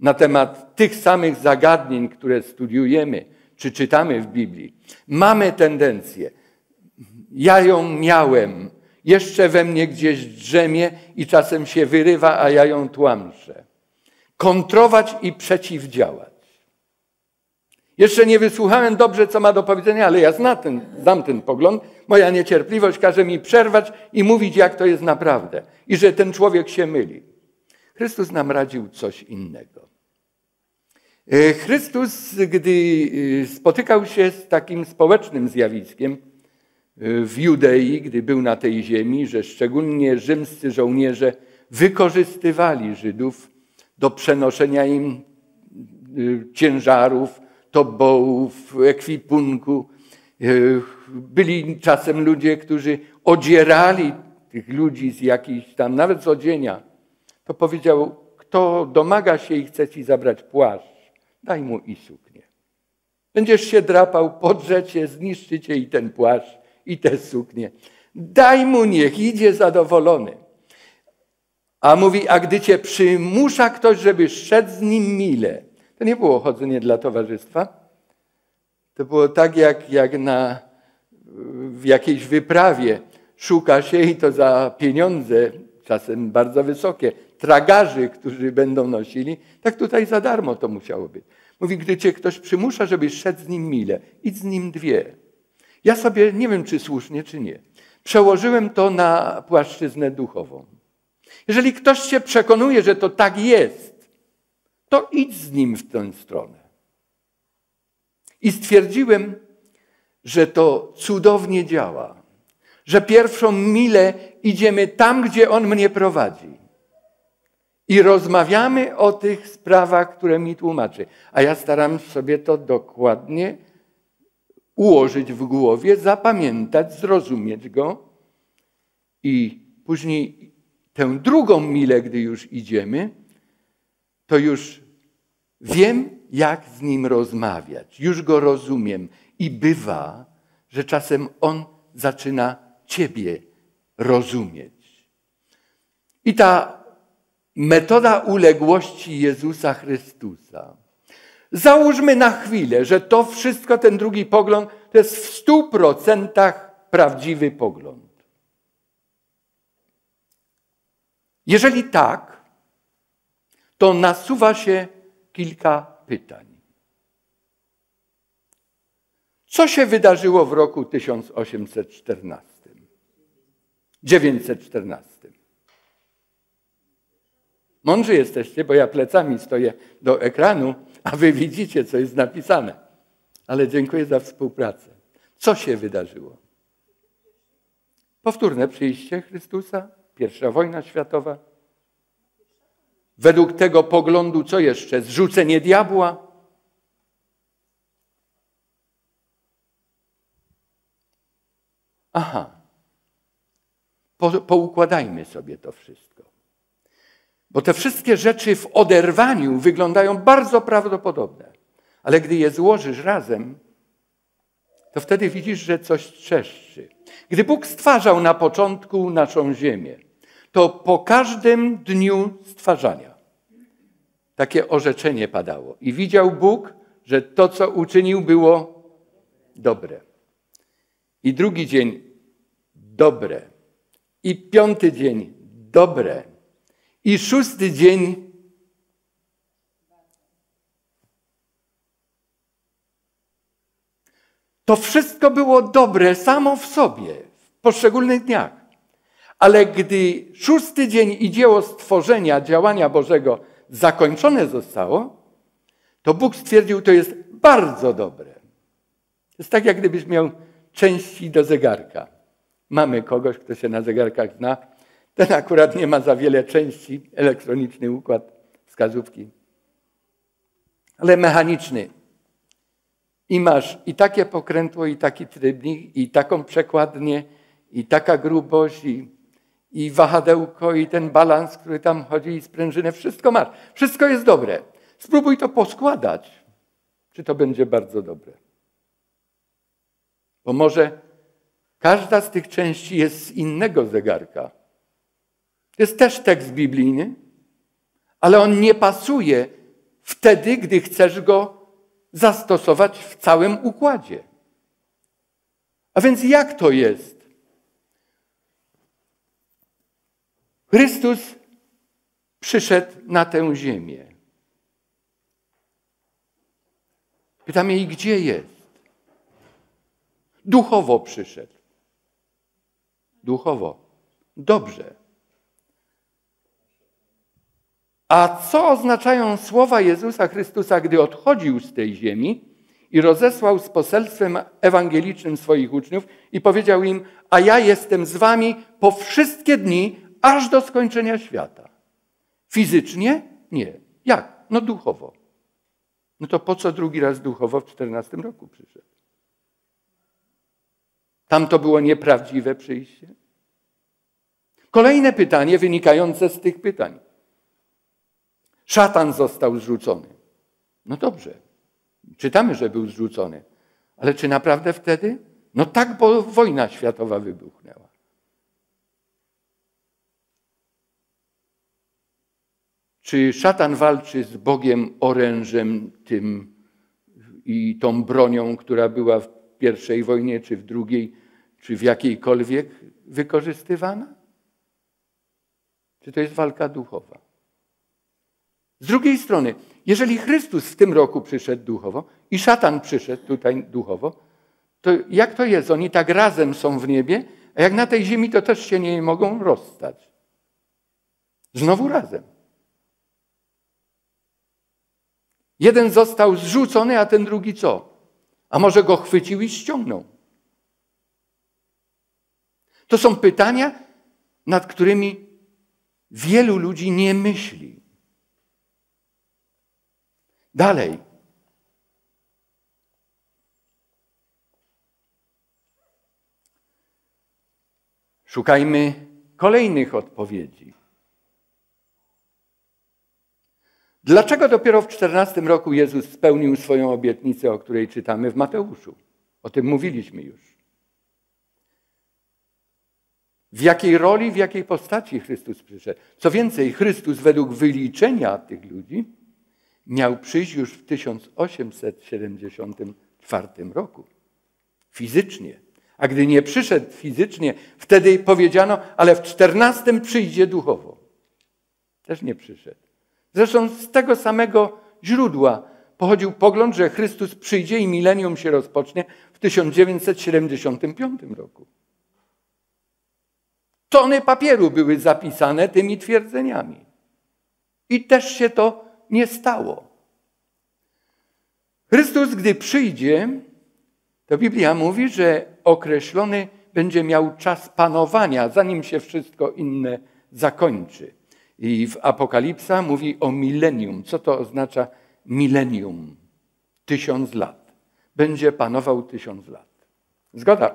na temat tych samych zagadnień, które studiujemy czy czytamy w Biblii, mamy tendencję, ja ją miałem, jeszcze we mnie gdzieś drzemie i czasem się wyrywa, a ja ją tłamszę. Kontrować i przeciwdziałać. Jeszcze nie wysłuchałem dobrze, co ma do powiedzenia, ale ja znam ten, znam ten pogląd. Moja niecierpliwość każe mi przerwać i mówić, jak to jest naprawdę. I że ten człowiek się myli. Chrystus nam radził coś innego. E, Chrystus, gdy e, spotykał się z takim społecznym zjawiskiem e, w Judei, gdy był na tej ziemi, że szczególnie rzymscy żołnierze wykorzystywali Żydów do przenoszenia im ciężarów, tobołów, ekwipunku. E, byli czasem ludzie, którzy odzierali tych ludzi z jakichś tam, nawet z odzienia. To powiedział, kto domaga się i chce ci zabrać płaszcz, daj mu i suknię. Będziesz się drapał, podrzecie, zniszczycie i ten płaszcz, i te suknie. Daj mu, niech idzie zadowolony. A mówi, a gdy cię przymusza ktoś, żeby szedł z nim mile, to nie było chodzenie dla towarzystwa. To było tak, jak, jak na, w jakiejś wyprawie szuka się i to za pieniądze, czasem bardzo wysokie, tragarzy, którzy będą nosili, tak tutaj za darmo to musiało być. Mówi, gdy cię ktoś przymusza, żebyś szedł z nim mile, idź z nim dwie. Ja sobie, nie wiem czy słusznie, czy nie, przełożyłem to na płaszczyznę duchową. Jeżeli ktoś się przekonuje, że to tak jest, to idź z nim w tę stronę. I stwierdziłem, że to cudownie działa, że pierwszą milę idziemy tam, gdzie on mnie prowadzi. I rozmawiamy o tych sprawach, które mi tłumaczy. A ja staram sobie to dokładnie ułożyć w głowie, zapamiętać, zrozumieć go i później tę drugą milę, gdy już idziemy, to już wiem, jak z nim rozmawiać. Już go rozumiem. I bywa, że czasem on zaczyna Ciebie rozumieć. I ta metoda uległości Jezusa Chrystusa. Załóżmy na chwilę, że to wszystko, ten drugi pogląd, to jest w stu procentach prawdziwy pogląd. Jeżeli tak, to nasuwa się kilka pytań. Co się wydarzyło w roku 1814? 914. Mądrzy jesteście, bo ja plecami stoję do ekranu, a wy widzicie, co jest napisane. Ale dziękuję za współpracę. Co się wydarzyło? Powtórne przyjście Chrystusa, pierwsza wojna światowa. Według tego poglądu, co jeszcze? Zrzucenie diabła. Aha. Po, poukładajmy sobie to wszystko. Bo te wszystkie rzeczy w oderwaniu wyglądają bardzo prawdopodobne. Ale gdy je złożysz razem, to wtedy widzisz, że coś trzeszczy. Gdy Bóg stwarzał na początku naszą ziemię, to po każdym dniu stwarzania takie orzeczenie padało. I widział Bóg, że to, co uczynił, było dobre. I drugi dzień dobre. I piąty dzień dobre. I szósty dzień To wszystko było dobre samo w sobie, w poszczególnych dniach. Ale gdy szósty dzień i dzieło stworzenia, działania Bożego zakończone zostało, to Bóg stwierdził, to jest bardzo dobre. Jest tak, jak gdybyś miał części do zegarka. Mamy kogoś, kto się na zegarkach zna. Ten akurat nie ma za wiele części, elektroniczny układ wskazówki. Ale mechaniczny. I masz i takie pokrętło, i taki trybnik, i taką przekładnię, i taka grubość, i, i wahadełko, i ten balans, który tam chodzi, i sprężynę. Wszystko masz. Wszystko jest dobre. Spróbuj to poskładać, czy to będzie bardzo dobre. Bo może każda z tych części jest z innego zegarka. To jest też tekst biblijny, ale on nie pasuje wtedy, gdy chcesz go zastosować w całym układzie. A więc jak to jest? Chrystus przyszedł na tę ziemię. Pytamy i gdzie jest? Duchowo przyszedł. Duchowo. Dobrze. A co oznaczają słowa Jezusa Chrystusa, gdy odchodził z tej ziemi i rozesłał z poselstwem ewangelicznym swoich uczniów i powiedział im: A ja jestem z wami po wszystkie dni, aż do skończenia świata. Fizycznie? Nie. Jak? No duchowo. No to po co drugi raz duchowo w 14 roku przyszedł? Tam to było nieprawdziwe przyjście? Kolejne pytanie wynikające z tych pytań. Szatan został zrzucony. No dobrze, czytamy, że był zrzucony. Ale czy naprawdę wtedy? No tak, bo wojna światowa wybuchnęła. Czy szatan walczy z Bogiem orężem tym i tą bronią, która była w pierwszej wojnie, czy w drugiej, czy w jakiejkolwiek wykorzystywana? Czy to jest walka duchowa? Z drugiej strony, jeżeli Chrystus w tym roku przyszedł duchowo i szatan przyszedł tutaj duchowo, to jak to jest? Oni tak razem są w niebie, a jak na tej ziemi, to też się nie mogą rozstać. Znowu razem. Jeden został zrzucony, a ten drugi co? A może go chwycił i ściągnął? To są pytania, nad którymi wielu ludzi nie myśli. Dalej. Szukajmy kolejnych odpowiedzi. Dlaczego dopiero w XIV roku Jezus spełnił swoją obietnicę, o której czytamy w Mateuszu? O tym mówiliśmy już. W jakiej roli, w jakiej postaci Chrystus przyszedł? Co więcej, Chrystus według wyliczenia tych ludzi miał przyjść już w 1874 roku. Fizycznie. A gdy nie przyszedł fizycznie, wtedy powiedziano, ale w XIV przyjdzie duchowo. Też nie przyszedł. Zresztą z tego samego źródła pochodził pogląd, że Chrystus przyjdzie i milenium się rozpocznie w 1975 roku. Tony papieru były zapisane tymi twierdzeniami. I też się to nie stało. Chrystus, gdy przyjdzie, to Biblia mówi, że określony będzie miał czas panowania, zanim się wszystko inne zakończy. I w Apokalipsa mówi o milenium. Co to oznacza milenium? Tysiąc lat. Będzie panował tysiąc lat. Zgoda.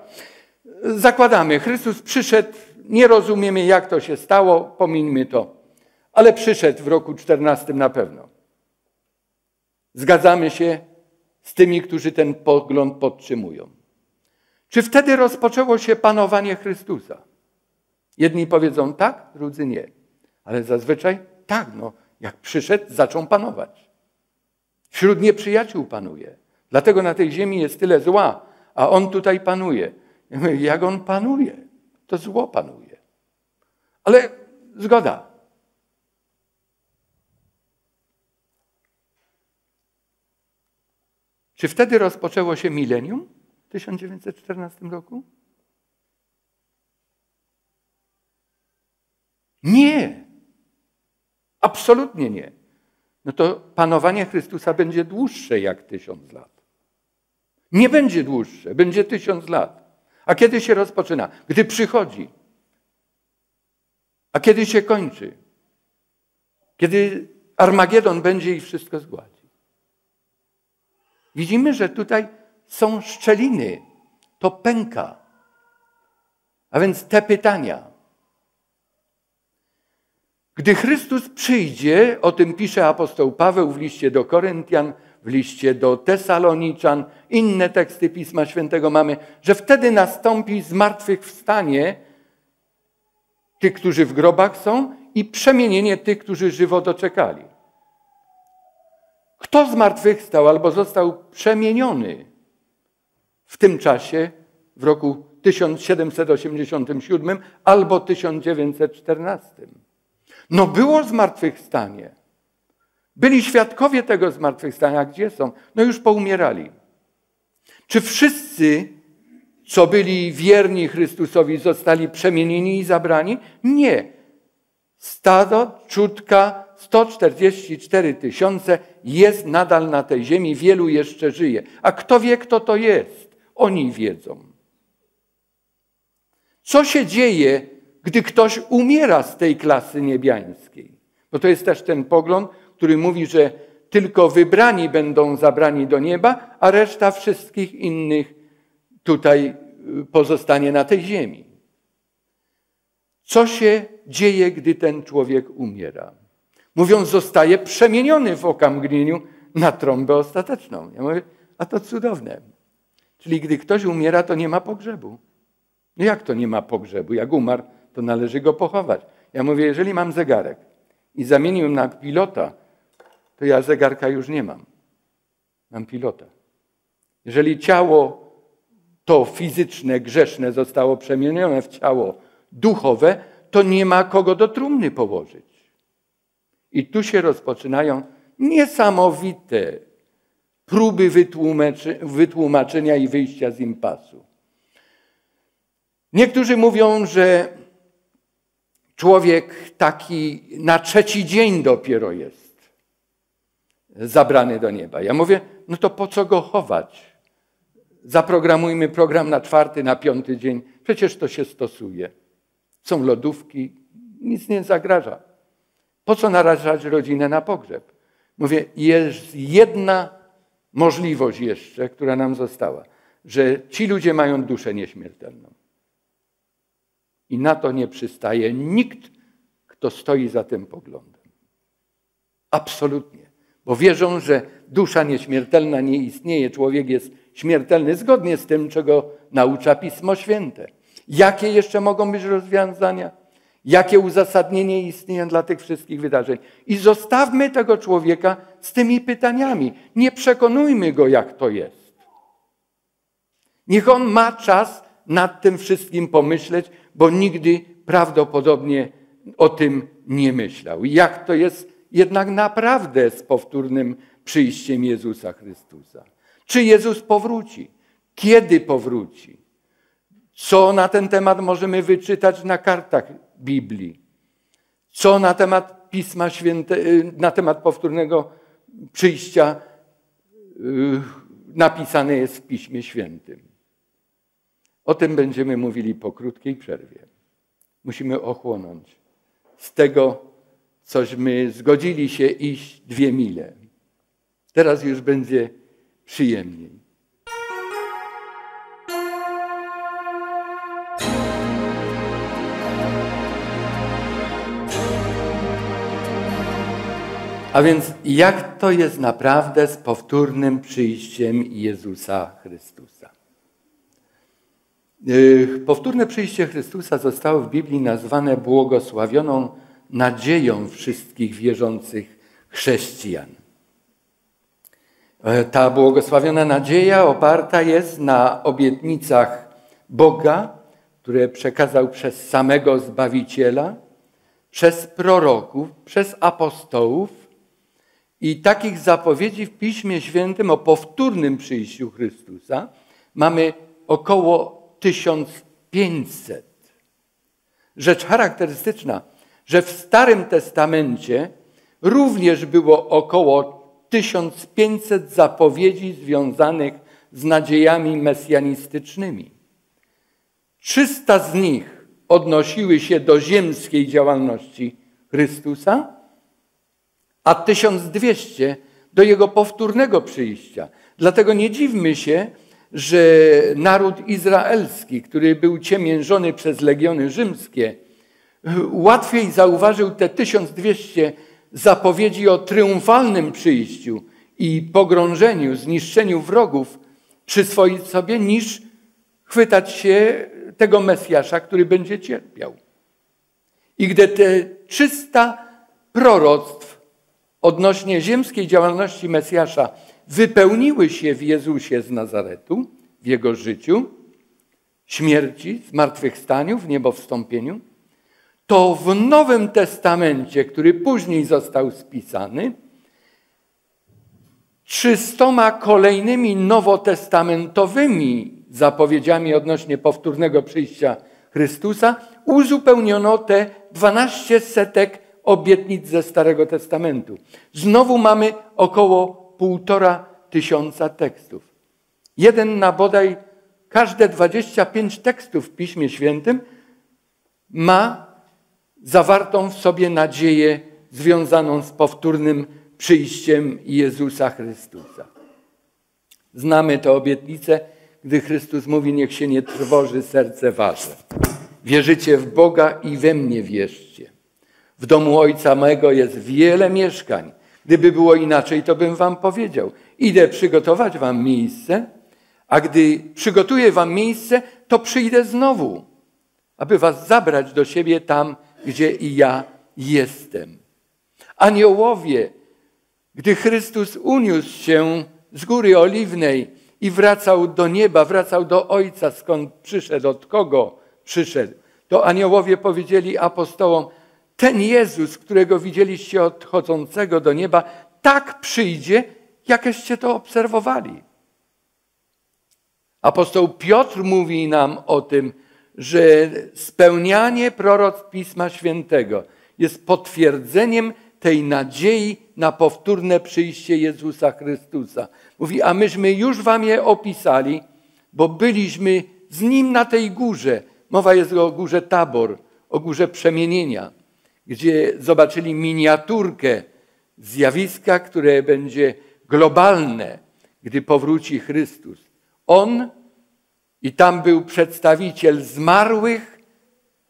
Zakładamy, Chrystus przyszedł, nie rozumiemy jak to się stało, pomińmy to, ale przyszedł w roku 14 na pewno. Zgadzamy się z tymi, którzy ten pogląd podtrzymują. Czy wtedy rozpoczęło się panowanie Chrystusa? Jedni powiedzą tak, drudzy nie. Ale zazwyczaj tak, no, jak przyszedł, zaczął panować. Wśród nieprzyjaciół panuje. Dlatego na tej ziemi jest tyle zła, a on tutaj panuje. Jak on panuje? To zło panuje. Ale zgoda. Czy wtedy rozpoczęło się milenium w 1914 roku? Nie. Absolutnie nie. No to panowanie Chrystusa będzie dłuższe jak tysiąc lat. Nie będzie dłuższe, będzie tysiąc lat. A kiedy się rozpoczyna? Gdy przychodzi. A kiedy się kończy? Kiedy Armagedon będzie i wszystko zgładzi. Widzimy, że tutaj są szczeliny. To pęka. A więc te pytania. Gdy Chrystus przyjdzie, o tym pisze apostoł Paweł w liście do Koryntian, w liście do Tesaloniczan, inne teksty Pisma Świętego mamy, że wtedy nastąpi zmartwychwstanie tych, którzy w grobach są i przemienienie tych, którzy żywo doczekali. Kto zmartwychwstał albo został przemieniony w tym czasie, w roku 1787 albo 1914? No było zmartwychwstanie. Byli świadkowie tego zmartwychwstania. Gdzie są? No już poumierali. Czy wszyscy, co byli wierni Chrystusowi, zostali przemienieni i zabrani? Nie. Stado, czutka, 144 tysiące jest nadal na tej ziemi, wielu jeszcze żyje. A kto wie, kto to jest? Oni wiedzą. Co się dzieje, gdy ktoś umiera z tej klasy niebiańskiej? Bo to jest też ten pogląd, który mówi, że tylko wybrani będą zabrani do nieba, a reszta wszystkich innych tutaj y, pozostanie na tej ziemi. Co się dzieje, gdy ten człowiek umiera? Mówiąc, zostaje przemieniony w okamgnieniu na trąbę ostateczną. Ja mówię, a to cudowne. Czyli gdy ktoś umiera, to nie ma pogrzebu. No jak to nie ma pogrzebu? Jak umarł, to należy go pochować. Ja mówię, jeżeli mam zegarek i zamieniłem na pilota, to ja zegarka już nie mam. Mam pilota. Jeżeli ciało to fizyczne, grzeszne zostało przemienione w ciało duchowe, to nie ma kogo do trumny położyć. I tu się rozpoczynają niesamowite próby wytłumaczenia i wyjścia z impasu. Niektórzy mówią, że człowiek taki na trzeci dzień dopiero jest zabrany do nieba. Ja mówię, no to po co go chować? Zaprogramujmy program na czwarty, na piąty dzień. Przecież to się stosuje. Są lodówki, nic nie zagraża. Po co narażać rodzinę na pogrzeb? Mówię, jest jedna możliwość jeszcze, która nam została, że ci ludzie mają duszę nieśmiertelną. I na to nie przystaje nikt, kto stoi za tym poglądem. Absolutnie. Bo wierzą, że dusza nieśmiertelna nie istnieje, człowiek jest śmiertelny zgodnie z tym, czego naucza Pismo Święte. Jakie jeszcze mogą być rozwiązania? Jakie uzasadnienie istnieje dla tych wszystkich wydarzeń? I zostawmy tego człowieka z tymi pytaniami. Nie przekonujmy go, jak to jest. Niech on ma czas nad tym wszystkim pomyśleć, bo nigdy prawdopodobnie o tym nie myślał. Jak to jest jednak naprawdę z powtórnym przyjściem Jezusa Chrystusa? Czy Jezus powróci? Kiedy powróci? Co na ten temat możemy wyczytać na kartach Biblii? Co na temat Pisma Święte, y, na temat powtórnego przyjścia y, napisane jest w Piśmie Świętym? O tym będziemy mówili po krótkiej przerwie. Musimy ochłonąć z tego, cośmy zgodzili się iść dwie mile. Teraz już będzie przyjemniej. A więc jak to jest naprawdę z powtórnym przyjściem Jezusa Chrystusa? Yy, powtórne przyjście Chrystusa zostało w Biblii nazwane błogosławioną nadzieją wszystkich wierzących chrześcijan. E, ta błogosławiona nadzieja oparta jest na obietnicach Boga, które przekazał przez samego Zbawiciela, przez proroków, przez apostołów i takich zapowiedzi w Piśmie Świętym o powtórnym przyjściu Chrystusa mamy około 1500. Rzecz charakterystyczna, że w Starym Testamencie również było około 1500 zapowiedzi związanych z nadziejami mesjanistycznymi. 300 z nich odnosiły się do ziemskiej działalności Chrystusa, a 1200 do jego powtórnego przyjścia. Dlatego nie dziwmy się, że naród izraelski, który był ciemiężony przez legiony rzymskie, łatwiej zauważył te 1200 zapowiedzi o triumfalnym przyjściu i pogrążeniu, zniszczeniu wrogów przyswoić sobie, niż chwytać się tego Mesjasza, który będzie cierpiał. I gdy te 300 proroctw odnośnie ziemskiej działalności Mesjasza wypełniły się w Jezusie z Nazaretu, w Jego życiu, śmierci, zmartwychwstaniu, w niebo wstąpieniu, to w Nowym Testamencie, który później został spisany, trzystoma kolejnymi nowotestamentowymi zapowiedziami odnośnie powtórnego przyjścia Chrystusa uzupełniono te 12 setek obietnic ze Starego Testamentu. Znowu mamy około półtora tysiąca tekstów. Jeden na bodaj każde 25 tekstów w Piśmie Świętym ma zawartą w sobie nadzieję związaną z powtórnym przyjściem Jezusa Chrystusa. Znamy tę obietnicę, gdy Chrystus mówi: Niech się nie trwoży serce wasze. Wierzycie w Boga i we mnie wierzcie. W domu Ojca mego jest wiele mieszkań. Gdyby było inaczej, to bym wam powiedział. Idę przygotować wam miejsce, a gdy przygotuję wam miejsce, to przyjdę znowu, aby was zabrać do siebie tam, gdzie i ja jestem. Aniołowie, gdy Chrystus uniósł się z góry oliwnej i wracał do nieba, wracał do Ojca, skąd przyszedł, od kogo przyszedł, to aniołowie powiedzieli apostołom, ten Jezus, którego widzieliście odchodzącego do nieba, tak przyjdzie, jakeście to obserwowali. Apostoł Piotr mówi nam o tym, że spełnianie proroc Pisma Świętego jest potwierdzeniem tej nadziei na powtórne przyjście Jezusa Chrystusa. Mówi, a myśmy już wam je opisali, bo byliśmy z Nim na tej górze. Mowa jest o górze Tabor, o górze przemienienia, gdzie zobaczyli miniaturkę zjawiska, które będzie globalne, gdy powróci Chrystus. On i tam był przedstawiciel zmarłych,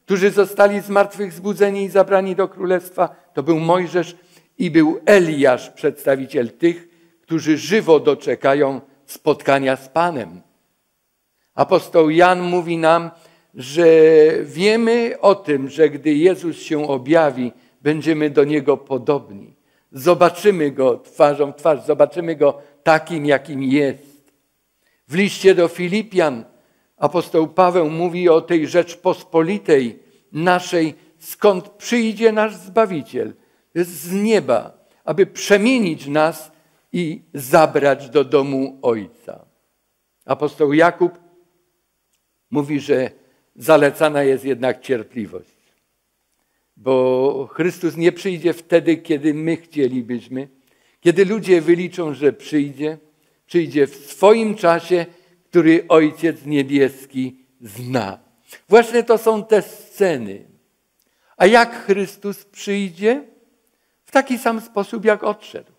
którzy zostali z martwych zbudzeni i zabrani do królestwa. To był Mojżesz i był Eliasz, przedstawiciel tych, którzy żywo doczekają spotkania z Panem. Apostoł Jan mówi nam, że wiemy o tym, że gdy Jezus się objawi, będziemy do Niego podobni. Zobaczymy Go twarzą w twarz, zobaczymy Go takim, jakim jest. W liście do Filipian apostoł Paweł mówi o tej Rzeczpospolitej naszej, skąd przyjdzie nasz Zbawiciel. Z nieba, aby przemienić nas i zabrać do domu Ojca. Apostoł Jakub mówi, że zalecana jest jednak cierpliwość. Bo Chrystus nie przyjdzie wtedy, kiedy my chcielibyśmy, kiedy ludzie wyliczą, że przyjdzie, przyjdzie w swoim czasie, który Ojciec Niebieski zna. Właśnie to są te sceny. A jak Chrystus przyjdzie? W taki sam sposób, jak odszedł.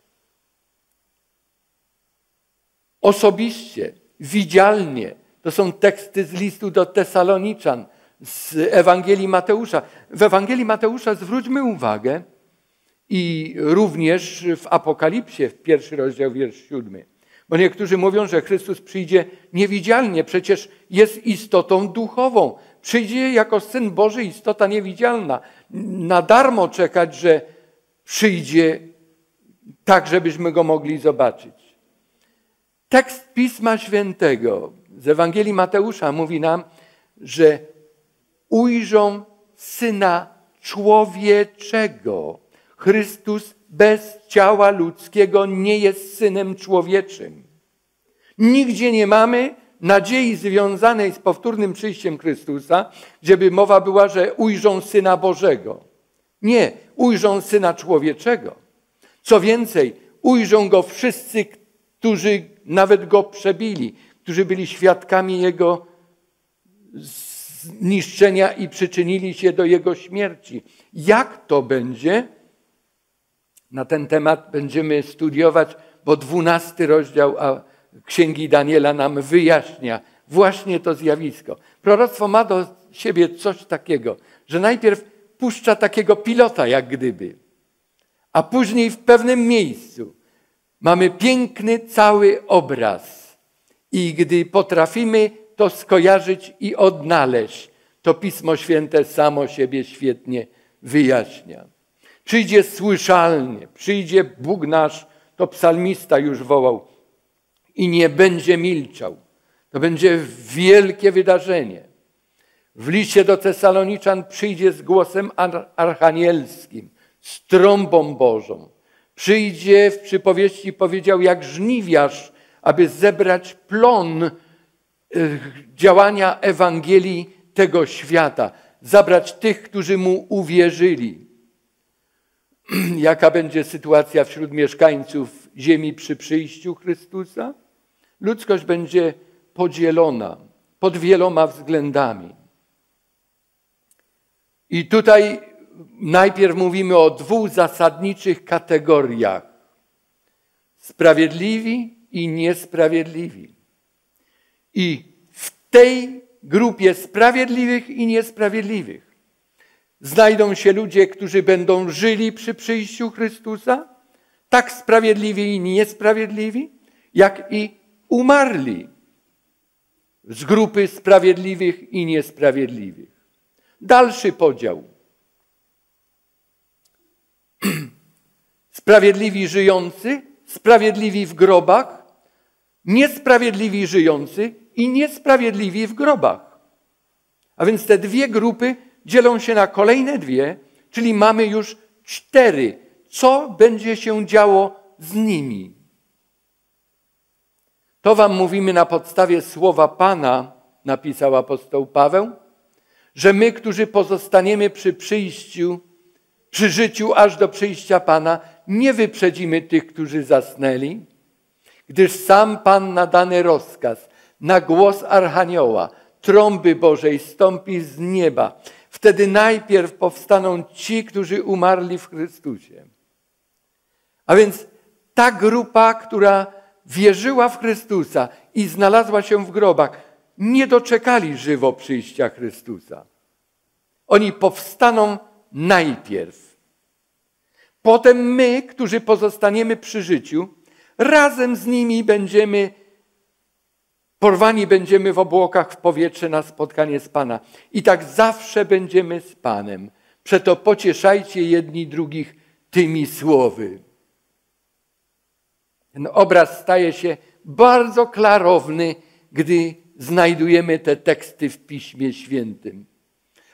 Osobiście, widzialnie. To są teksty z listu do Tesaloniczan, z Ewangelii Mateusza. W Ewangelii Mateusza zwróćmy uwagę i również w Apokalipsie, w pierwszy rozdział, wiersz siódmy. Bo niektórzy mówią, że Chrystus przyjdzie niewidzialnie, przecież jest istotą duchową. Przyjdzie jako Syn Boży, istota niewidzialna. Na darmo czekać, że przyjdzie tak, żebyśmy go mogli zobaczyć. Tekst Pisma Świętego z Ewangelii Mateusza mówi nam, że ujrzą Syna Człowieczego. Chrystus bez ciała ludzkiego nie jest Synem Człowieczym. Nigdzie nie mamy nadziei związanej z powtórnym przyjściem Chrystusa, żeby mowa była, że ujrzą Syna Bożego. Nie, ujrzą Syna Człowieczego. Co więcej, ujrzą Go wszyscy, którzy nawet Go przebili, którzy byli świadkami Jego zniszczenia i przyczynili się do Jego śmierci. Jak to będzie? Na ten temat będziemy studiować, bo dwunasty rozdział Księgi Daniela nam wyjaśnia właśnie to zjawisko. Proroctwo ma do siebie coś takiego, że najpierw puszcza takiego pilota, jak gdyby, a później w pewnym miejscu mamy piękny cały obraz. I gdy potrafimy to skojarzyć i odnaleźć, to Pismo Święte samo siebie świetnie wyjaśnia. Przyjdzie słyszalnie, przyjdzie Bóg nasz, to psalmista już wołał, i nie będzie milczał. To będzie wielkie wydarzenie. W liście do Tesaloniczan przyjdzie z głosem archanielskim, z trąbą Bożą. Przyjdzie w przypowieści, powiedział, jak żniwiarz, aby zebrać plon e, działania Ewangelii tego świata, zabrać tych, którzy mu uwierzyli. Jaka będzie sytuacja wśród mieszkańców ziemi przy przyjściu Chrystusa? Ludzkość będzie podzielona pod wieloma względami. I tutaj najpierw mówimy o dwóch zasadniczych kategoriach: sprawiedliwi i niesprawiedliwi. I w tej grupie sprawiedliwych i niesprawiedliwych znajdą się ludzie, którzy będą żyli przy przyjściu Chrystusa, tak sprawiedliwi i niesprawiedliwi, jak i umarli z grupy sprawiedliwych i niesprawiedliwych. Dalszy podział. Sprawiedliwi żyjący, sprawiedliwi w grobach, niesprawiedliwi żyjący i niesprawiedliwi w grobach. A więc te dwie grupy dzielą się na kolejne dwie, czyli mamy już cztery. Co będzie się działo z nimi? To wam mówimy na podstawie słowa Pana, napisał apostoł Paweł, że my, którzy pozostaniemy przy przyjściu, przy życiu aż do przyjścia Pana, nie wyprzedzimy tych, którzy zasnęli, gdyż sam Pan na dany rozkaz, na głos Archanioła, trąby Bożej stąpi z nieba. Wtedy najpierw powstaną ci, którzy umarli w Chrystusie. A więc ta grupa, która wierzyła w Chrystusa i znalazła się w grobach, nie doczekali żywo przyjścia Chrystusa. Oni powstaną najpierw. Potem my, którzy pozostaniemy przy życiu, razem z nimi będziemy porwani będziemy w obłokach w powietrze na spotkanie z Pana. I tak zawsze będziemy z Panem. Przeto pocieszajcie jedni drugich tymi słowy. Ten obraz staje się bardzo klarowny, gdy znajdujemy te teksty w Piśmie Świętym.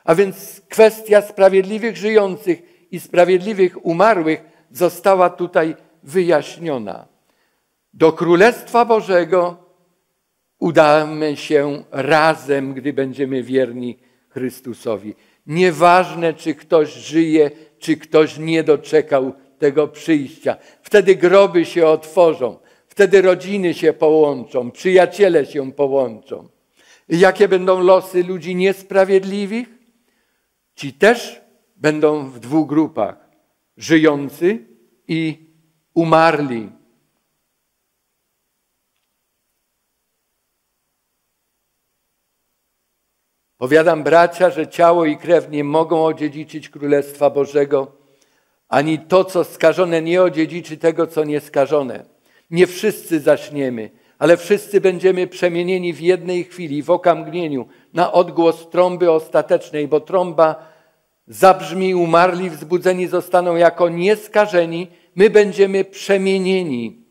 A więc kwestia sprawiedliwych żyjących i sprawiedliwych umarłych została tutaj wyjaśniona. Do Królestwa Bożego udamy się razem, gdy będziemy wierni Chrystusowi. Nieważne, czy ktoś żyje, czy ktoś nie doczekał tego przyjścia. Wtedy groby się otworzą, wtedy rodziny się połączą, przyjaciele się połączą. Jakie będą losy ludzi niesprawiedliwych? Ci też będą w dwóch grupach: żyjący i umarli. Powiadam bracia, że ciało i krew nie mogą odziedziczyć Królestwa Bożego, ani to, co skażone, nie odziedziczy tego, co nieskażone. Nie wszyscy zaśniemy, ale wszyscy będziemy przemienieni w jednej chwili, w okamgnieniu, na odgłos trąby ostatecznej, bo trąba zabrzmi, umarli, wzbudzeni zostaną jako nieskażeni, my będziemy przemienieni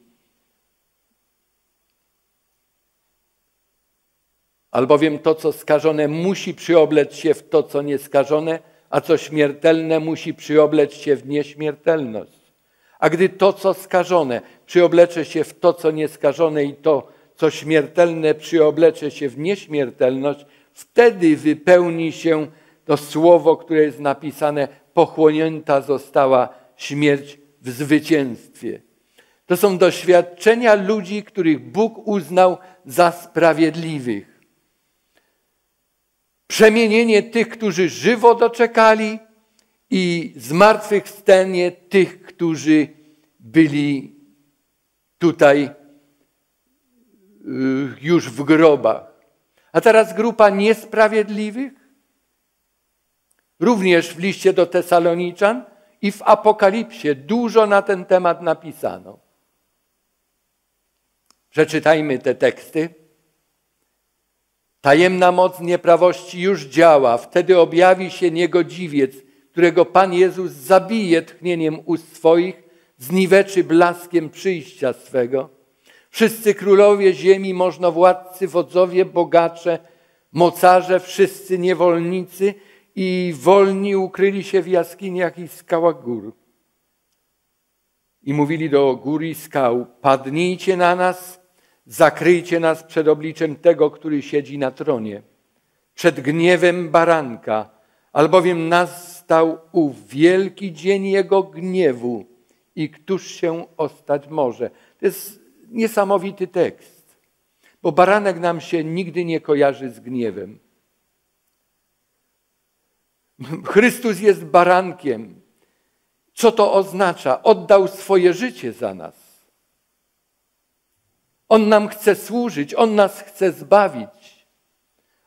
Albowiem to, co skażone, musi przyoblec się w to, co nieskażone, a co śmiertelne musi przyoblec się w nieśmiertelność. A gdy to, co skażone, przyoblecze się w to, co nieskażone i to, co śmiertelne, przyoblecze się w nieśmiertelność, wtedy wypełni się to słowo, które jest napisane, pochłonięta została śmierć w zwycięstwie. To są doświadczenia ludzi, których Bóg uznał za sprawiedliwych przemienienie tych, którzy żywo doczekali i zmartwychwstanie tych, którzy byli tutaj y, już w grobach. A teraz grupa niesprawiedliwych, również w liście do Tesaloniczan i w Apokalipsie dużo na ten temat napisano. Przeczytajmy te teksty. Tajemna moc nieprawości już działa. Wtedy objawi się niegodziwiec, którego Pan Jezus zabije tchnieniem ust swoich, zniweczy blaskiem przyjścia swego. Wszyscy królowie ziemi, możnowładcy, wodzowie, bogacze, mocarze, wszyscy niewolnicy i wolni ukryli się w jaskiniach i skałach gór. I mówili do gór i skał, padnijcie na nas, Zakryjcie nas przed obliczem tego, który siedzi na tronie, przed gniewem baranka, albowiem nastał ów wielki dzień jego gniewu i któż się ostać może. To jest niesamowity tekst, bo baranek nam się nigdy nie kojarzy z gniewem. Chrystus jest barankiem. Co to oznacza? Oddał swoje życie za nas. On nam chce służyć, On nas chce zbawić.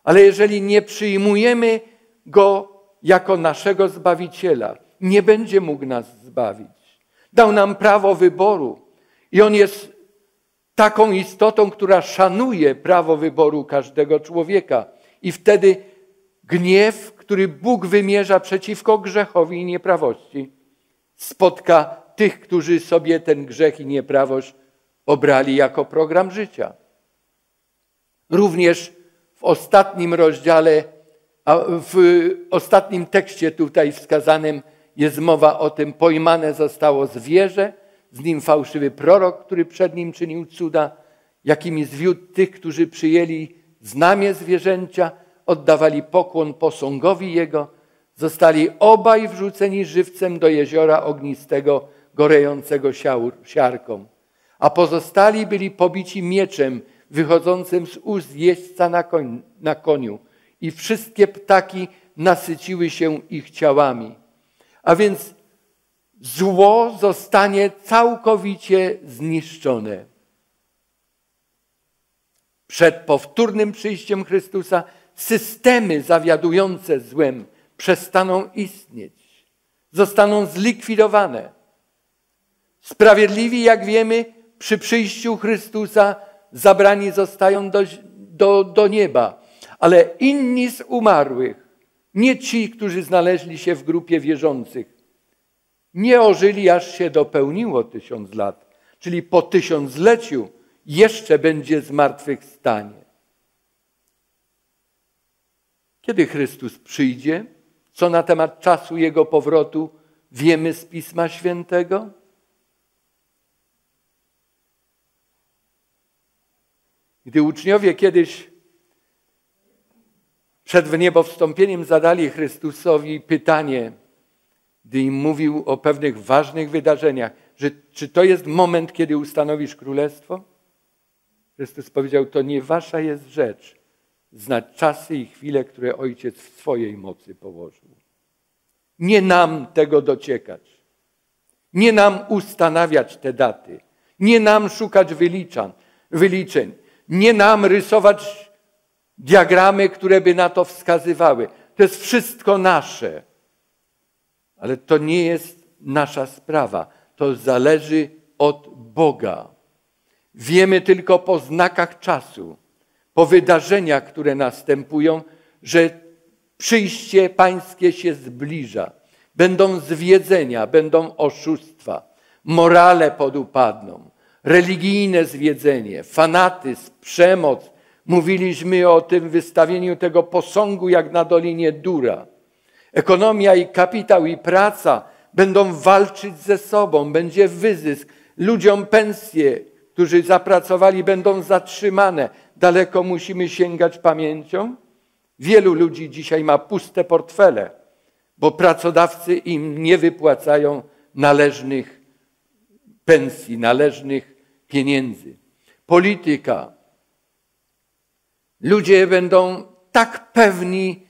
Ale jeżeli nie przyjmujemy Go jako naszego Zbawiciela, nie będzie mógł nas zbawić. Dał nam prawo wyboru i On jest taką istotą, która szanuje prawo wyboru każdego człowieka. I wtedy gniew, który Bóg wymierza przeciwko grzechowi i nieprawości, spotka tych, którzy sobie ten grzech i nieprawość obrali jako program życia. Również w ostatnim rozdziale, w ostatnim tekście tutaj wskazanym jest mowa o tym, pojmane zostało zwierzę, z nim fałszywy prorok, który przed nim czynił cuda, jakimi zwiódł tych, którzy przyjęli znamie zwierzęcia, oddawali pokłon posągowi jego, zostali obaj wrzuceni żywcem do jeziora ognistego, gorejącego siarką a pozostali byli pobici mieczem wychodzącym z ust jeźdźca na, koń, na koniu i wszystkie ptaki nasyciły się ich ciałami. A więc zło zostanie całkowicie zniszczone. Przed powtórnym przyjściem Chrystusa systemy zawiadujące złem przestaną istnieć, zostaną zlikwidowane. Sprawiedliwi, jak wiemy, przy przyjściu Chrystusa zabrani zostają do, do, do nieba. Ale inni z umarłych, nie ci, którzy znaleźli się w grupie wierzących, nie ożyli, aż się dopełniło tysiąc lat, czyli po tysiącleciu jeszcze będzie zmartwychwstanie. Kiedy Chrystus przyjdzie, co na temat czasu Jego powrotu wiemy z Pisma Świętego? Gdy uczniowie kiedyś przed wniebowstąpieniem zadali Chrystusowi pytanie, gdy im mówił o pewnych ważnych wydarzeniach, że czy to jest moment, kiedy ustanowisz królestwo? Chrystus powiedział, to nie wasza jest rzecz, znać czasy i chwile, które Ojciec w swojej mocy położył. Nie nam tego dociekać. Nie nam ustanawiać te daty. Nie nam szukać wyliczeń. Nie nam rysować diagramy, które by na to wskazywały. To jest wszystko nasze. Ale to nie jest nasza sprawa. To zależy od Boga. Wiemy tylko po znakach czasu, po wydarzeniach, które następują, że przyjście Pańskie się zbliża. Będą zwiedzenia, będą oszustwa, morale podupadną, religijne zwiedzenie, fanatyzm, przemoc. Mówiliśmy o tym wystawieniu tego posągu jak na Dolinie Dura. Ekonomia i kapitał i praca będą walczyć ze sobą, będzie wyzysk. Ludziom pensje, którzy zapracowali, będą zatrzymane. Daleko musimy sięgać pamięcią. Wielu ludzi dzisiaj ma puste portfele, bo pracodawcy im nie wypłacają należnych pensji, należnych pieniędzy. Polityka. Ludzie będą tak pewni,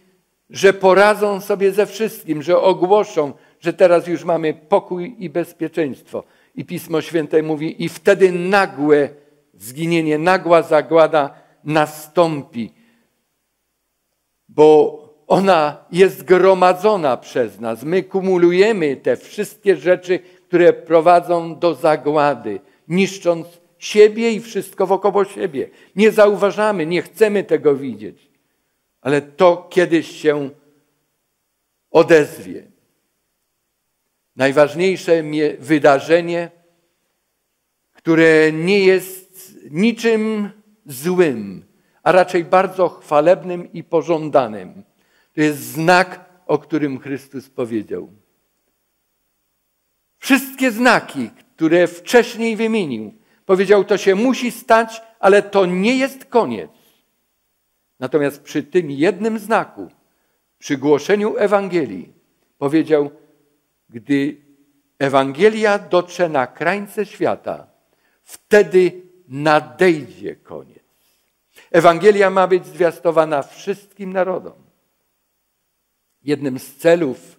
że poradzą sobie ze wszystkim, że ogłoszą, że teraz już mamy pokój i bezpieczeństwo. I Pismo Święte mówi, i wtedy nagłe zginienie, nagła zagłada nastąpi, bo ona jest gromadzona przez nas. My kumulujemy te wszystkie rzeczy, które prowadzą do zagłady, niszcząc siebie i wszystko wokoło siebie. Nie zauważamy, nie chcemy tego widzieć, ale to kiedyś się odezwie. Najważniejsze wydarzenie, które nie jest niczym złym, a raczej bardzo chwalebnym i pożądanym. To jest znak, o którym Chrystus powiedział. Wszystkie znaki, które wcześniej wymienił, powiedział, to się musi stać, ale to nie jest koniec. Natomiast przy tym jednym znaku, przy głoszeniu Ewangelii, powiedział, gdy Ewangelia dotrze na krańce świata, wtedy nadejdzie koniec. Ewangelia ma być zwiastowana wszystkim narodom. Jednym z celów,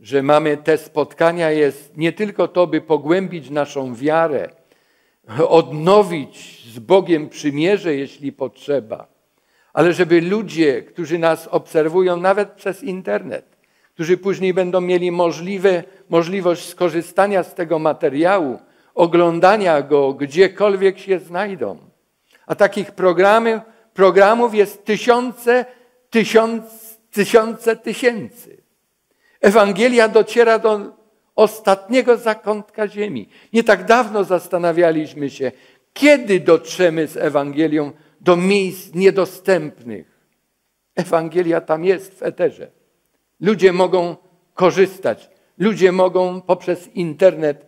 że mamy te spotkania, jest nie tylko to, by pogłębić naszą wiarę, odnowić z Bogiem przymierze, jeśli potrzeba, ale żeby ludzie, którzy nas obserwują nawet przez internet, którzy później będą mieli możliwe, możliwość skorzystania z tego materiału, oglądania go gdziekolwiek się znajdą. A takich programy, programów jest tysiące, tysiąc, tysiące tysięcy. Ewangelia dociera do ostatniego zakątka ziemi. Nie tak dawno zastanawialiśmy się, kiedy dotrzemy z Ewangelią do miejsc niedostępnych. Ewangelia tam jest w eterze. Ludzie mogą korzystać, ludzie mogą poprzez internet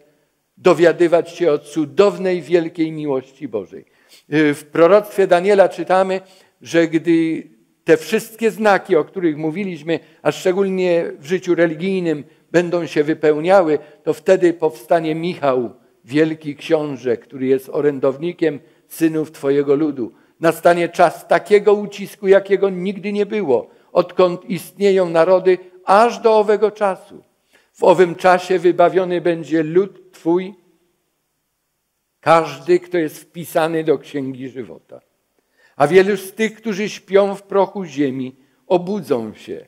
dowiadywać się o cudownej, wielkiej miłości Bożej. Y, w proroctwie Daniela czytamy, że gdy te wszystkie znaki, o których mówiliśmy, a szczególnie w życiu religijnym, będą się wypełniały, to wtedy powstanie Michał, wielki książę, który jest orędownikiem synów Twojego ludu. Nastanie czas takiego ucisku, jakiego nigdy nie było odkąd istnieją narody, aż do owego czasu. W owym czasie wybawiony będzie lud Twój, każdy, kto jest wpisany do Księgi Żywota. A wielu z tych, którzy śpią w prochu ziemi, obudzą się.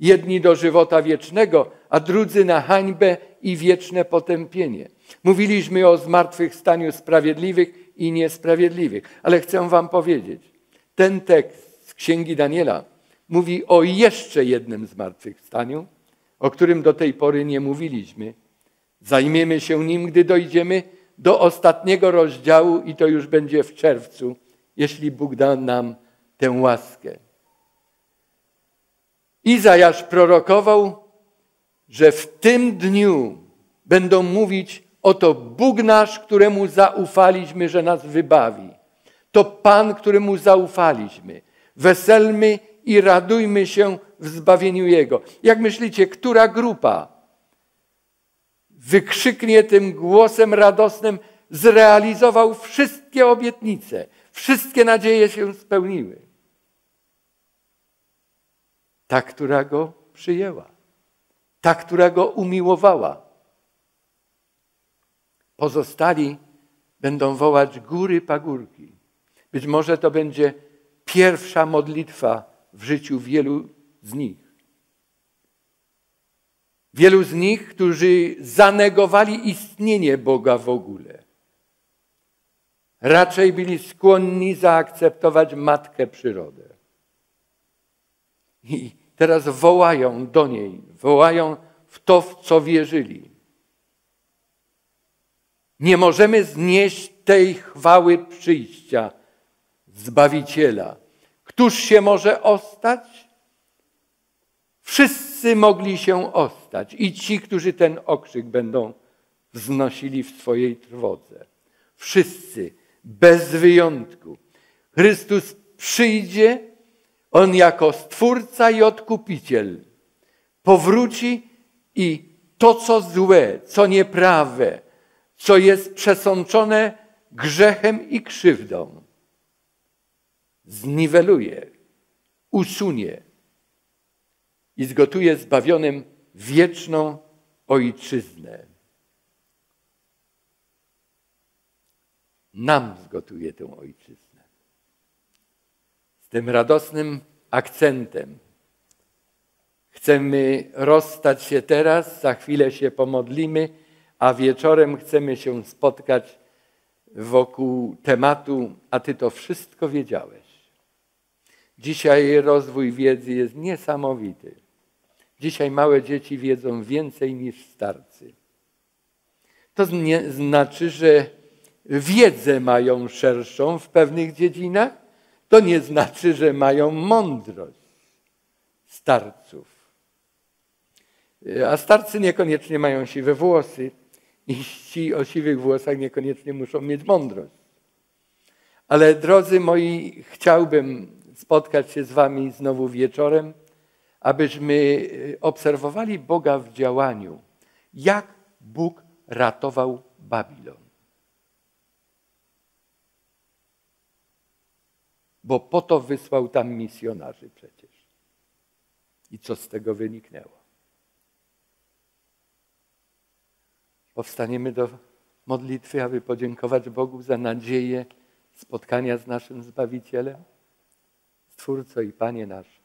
Jedni do żywota wiecznego, a drudzy na hańbę i wieczne potępienie. Mówiliśmy o zmartwychwstaniu sprawiedliwych i niesprawiedliwych, ale chcę Wam powiedzieć, ten tekst z Księgi Daniela mówi o jeszcze jednym zmartwychwstaniu, o którym do tej pory nie mówiliśmy. Zajmiemy się nim, gdy dojdziemy do ostatniego rozdziału i to już będzie w czerwcu, jeśli Bóg da nam tę łaskę. Izajasz prorokował, że w tym dniu będą mówić: Oto Bóg nasz, któremu zaufaliśmy, że nas wybawi. To Pan, któremu zaufaliśmy. Weselmy i radujmy się w zbawieniu Jego. Jak myślicie, która grupa wykrzyknie tym głosem radosnym: Zrealizował wszystkie obietnice, wszystkie nadzieje się spełniły? Ta, która go przyjęła, ta, która go umiłowała. Pozostali będą wołać góry, pagórki. Być może to będzie pierwsza modlitwa w życiu wielu z nich. Wielu z nich, którzy zanegowali istnienie Boga w ogóle. Raczej byli skłonni zaakceptować matkę przyrodę. I teraz wołają do niej, wołają w to, w co wierzyli. Nie możemy znieść tej chwały przyjścia Zbawiciela. Któż się może ostać? Wszyscy mogli się ostać i ci, którzy ten okrzyk będą wznosili w swojej trwodze. Wszyscy, bez wyjątku. Chrystus przyjdzie, On jako Stwórca i Odkupiciel powróci i to, co złe, co nieprawe, co jest przesączone grzechem i krzywdą, zniweluje, usunie i zgotuje zbawionym wieczną ojczyznę. Nam zgotuje tę ojczyznę. Z tym radosnym akcentem chcemy rozstać się teraz, za chwilę się pomodlimy, a wieczorem chcemy się spotkać wokół tematu, a ty to wszystko wiedziałeś. Dzisiaj rozwój wiedzy jest niesamowity. Dzisiaj małe dzieci wiedzą więcej niż starcy. To znaczy, że wiedzę mają szerszą w pewnych dziedzinach. To nie znaczy, że mają mądrość starców. A starcy niekoniecznie mają siwe włosy i ci o siwych włosach niekoniecznie muszą mieć mądrość. Ale drodzy moi, chciałbym spotkać się z Wami znowu wieczorem, abyśmy e, obserwowali Boga w działaniu. Jak Bóg ratował Babilon. Bo po to wysłał tam misjonarzy przecież. I co z tego wyniknęło? Powstaniemy do modlitwy, aby podziękować Bogu za nadzieję spotkania z naszym Zbawicielem. Stwórco i Panie nasz.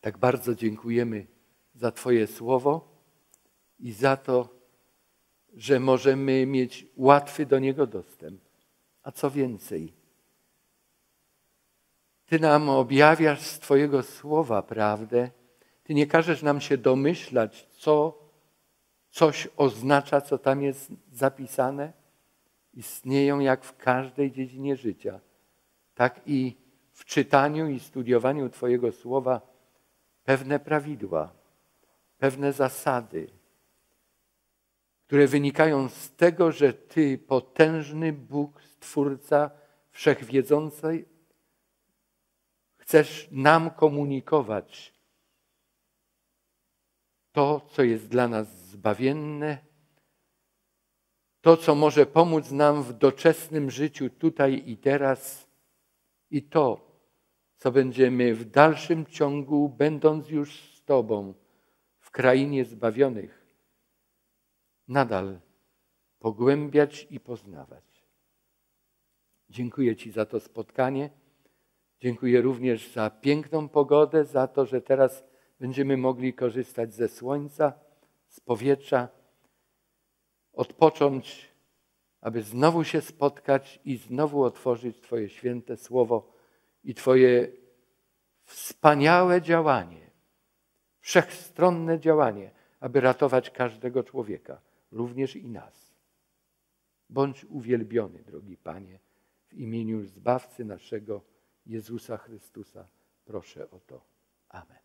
Tak bardzo dziękujemy za Twoje słowo i za to, że możemy mieć łatwy do niego dostęp. A co więcej, Ty nam objawiasz z Twojego słowa prawdę. Ty nie każesz nam się domyślać, co coś oznacza, co tam jest zapisane. Istnieją jak w każdej dziedzinie życia tak i w czytaniu i studiowaniu Twojego słowa pewne prawidła, pewne zasady, które wynikają z tego, że Ty, potężny Bóg, Stwórca Wszechwiedzący, chcesz nam komunikować to, co jest dla nas zbawienne, to, co może pomóc nam w doczesnym życiu tutaj i teraz? I to, co będziemy w dalszym ciągu, będąc już z Tobą w krainie zbawionych, nadal pogłębiać i poznawać. Dziękuję Ci za to spotkanie. Dziękuję również za piękną pogodę, za to, że teraz będziemy mogli korzystać ze słońca, z powietrza, odpocząć, aby znowu się spotkać i znowu otworzyć Twoje święte słowo i Twoje wspaniałe działanie, wszechstronne działanie, aby ratować każdego człowieka, również i nas. Bądź uwielbiony, drogi Panie, w imieniu Zbawcy naszego Jezusa Chrystusa. Proszę o to. Amen.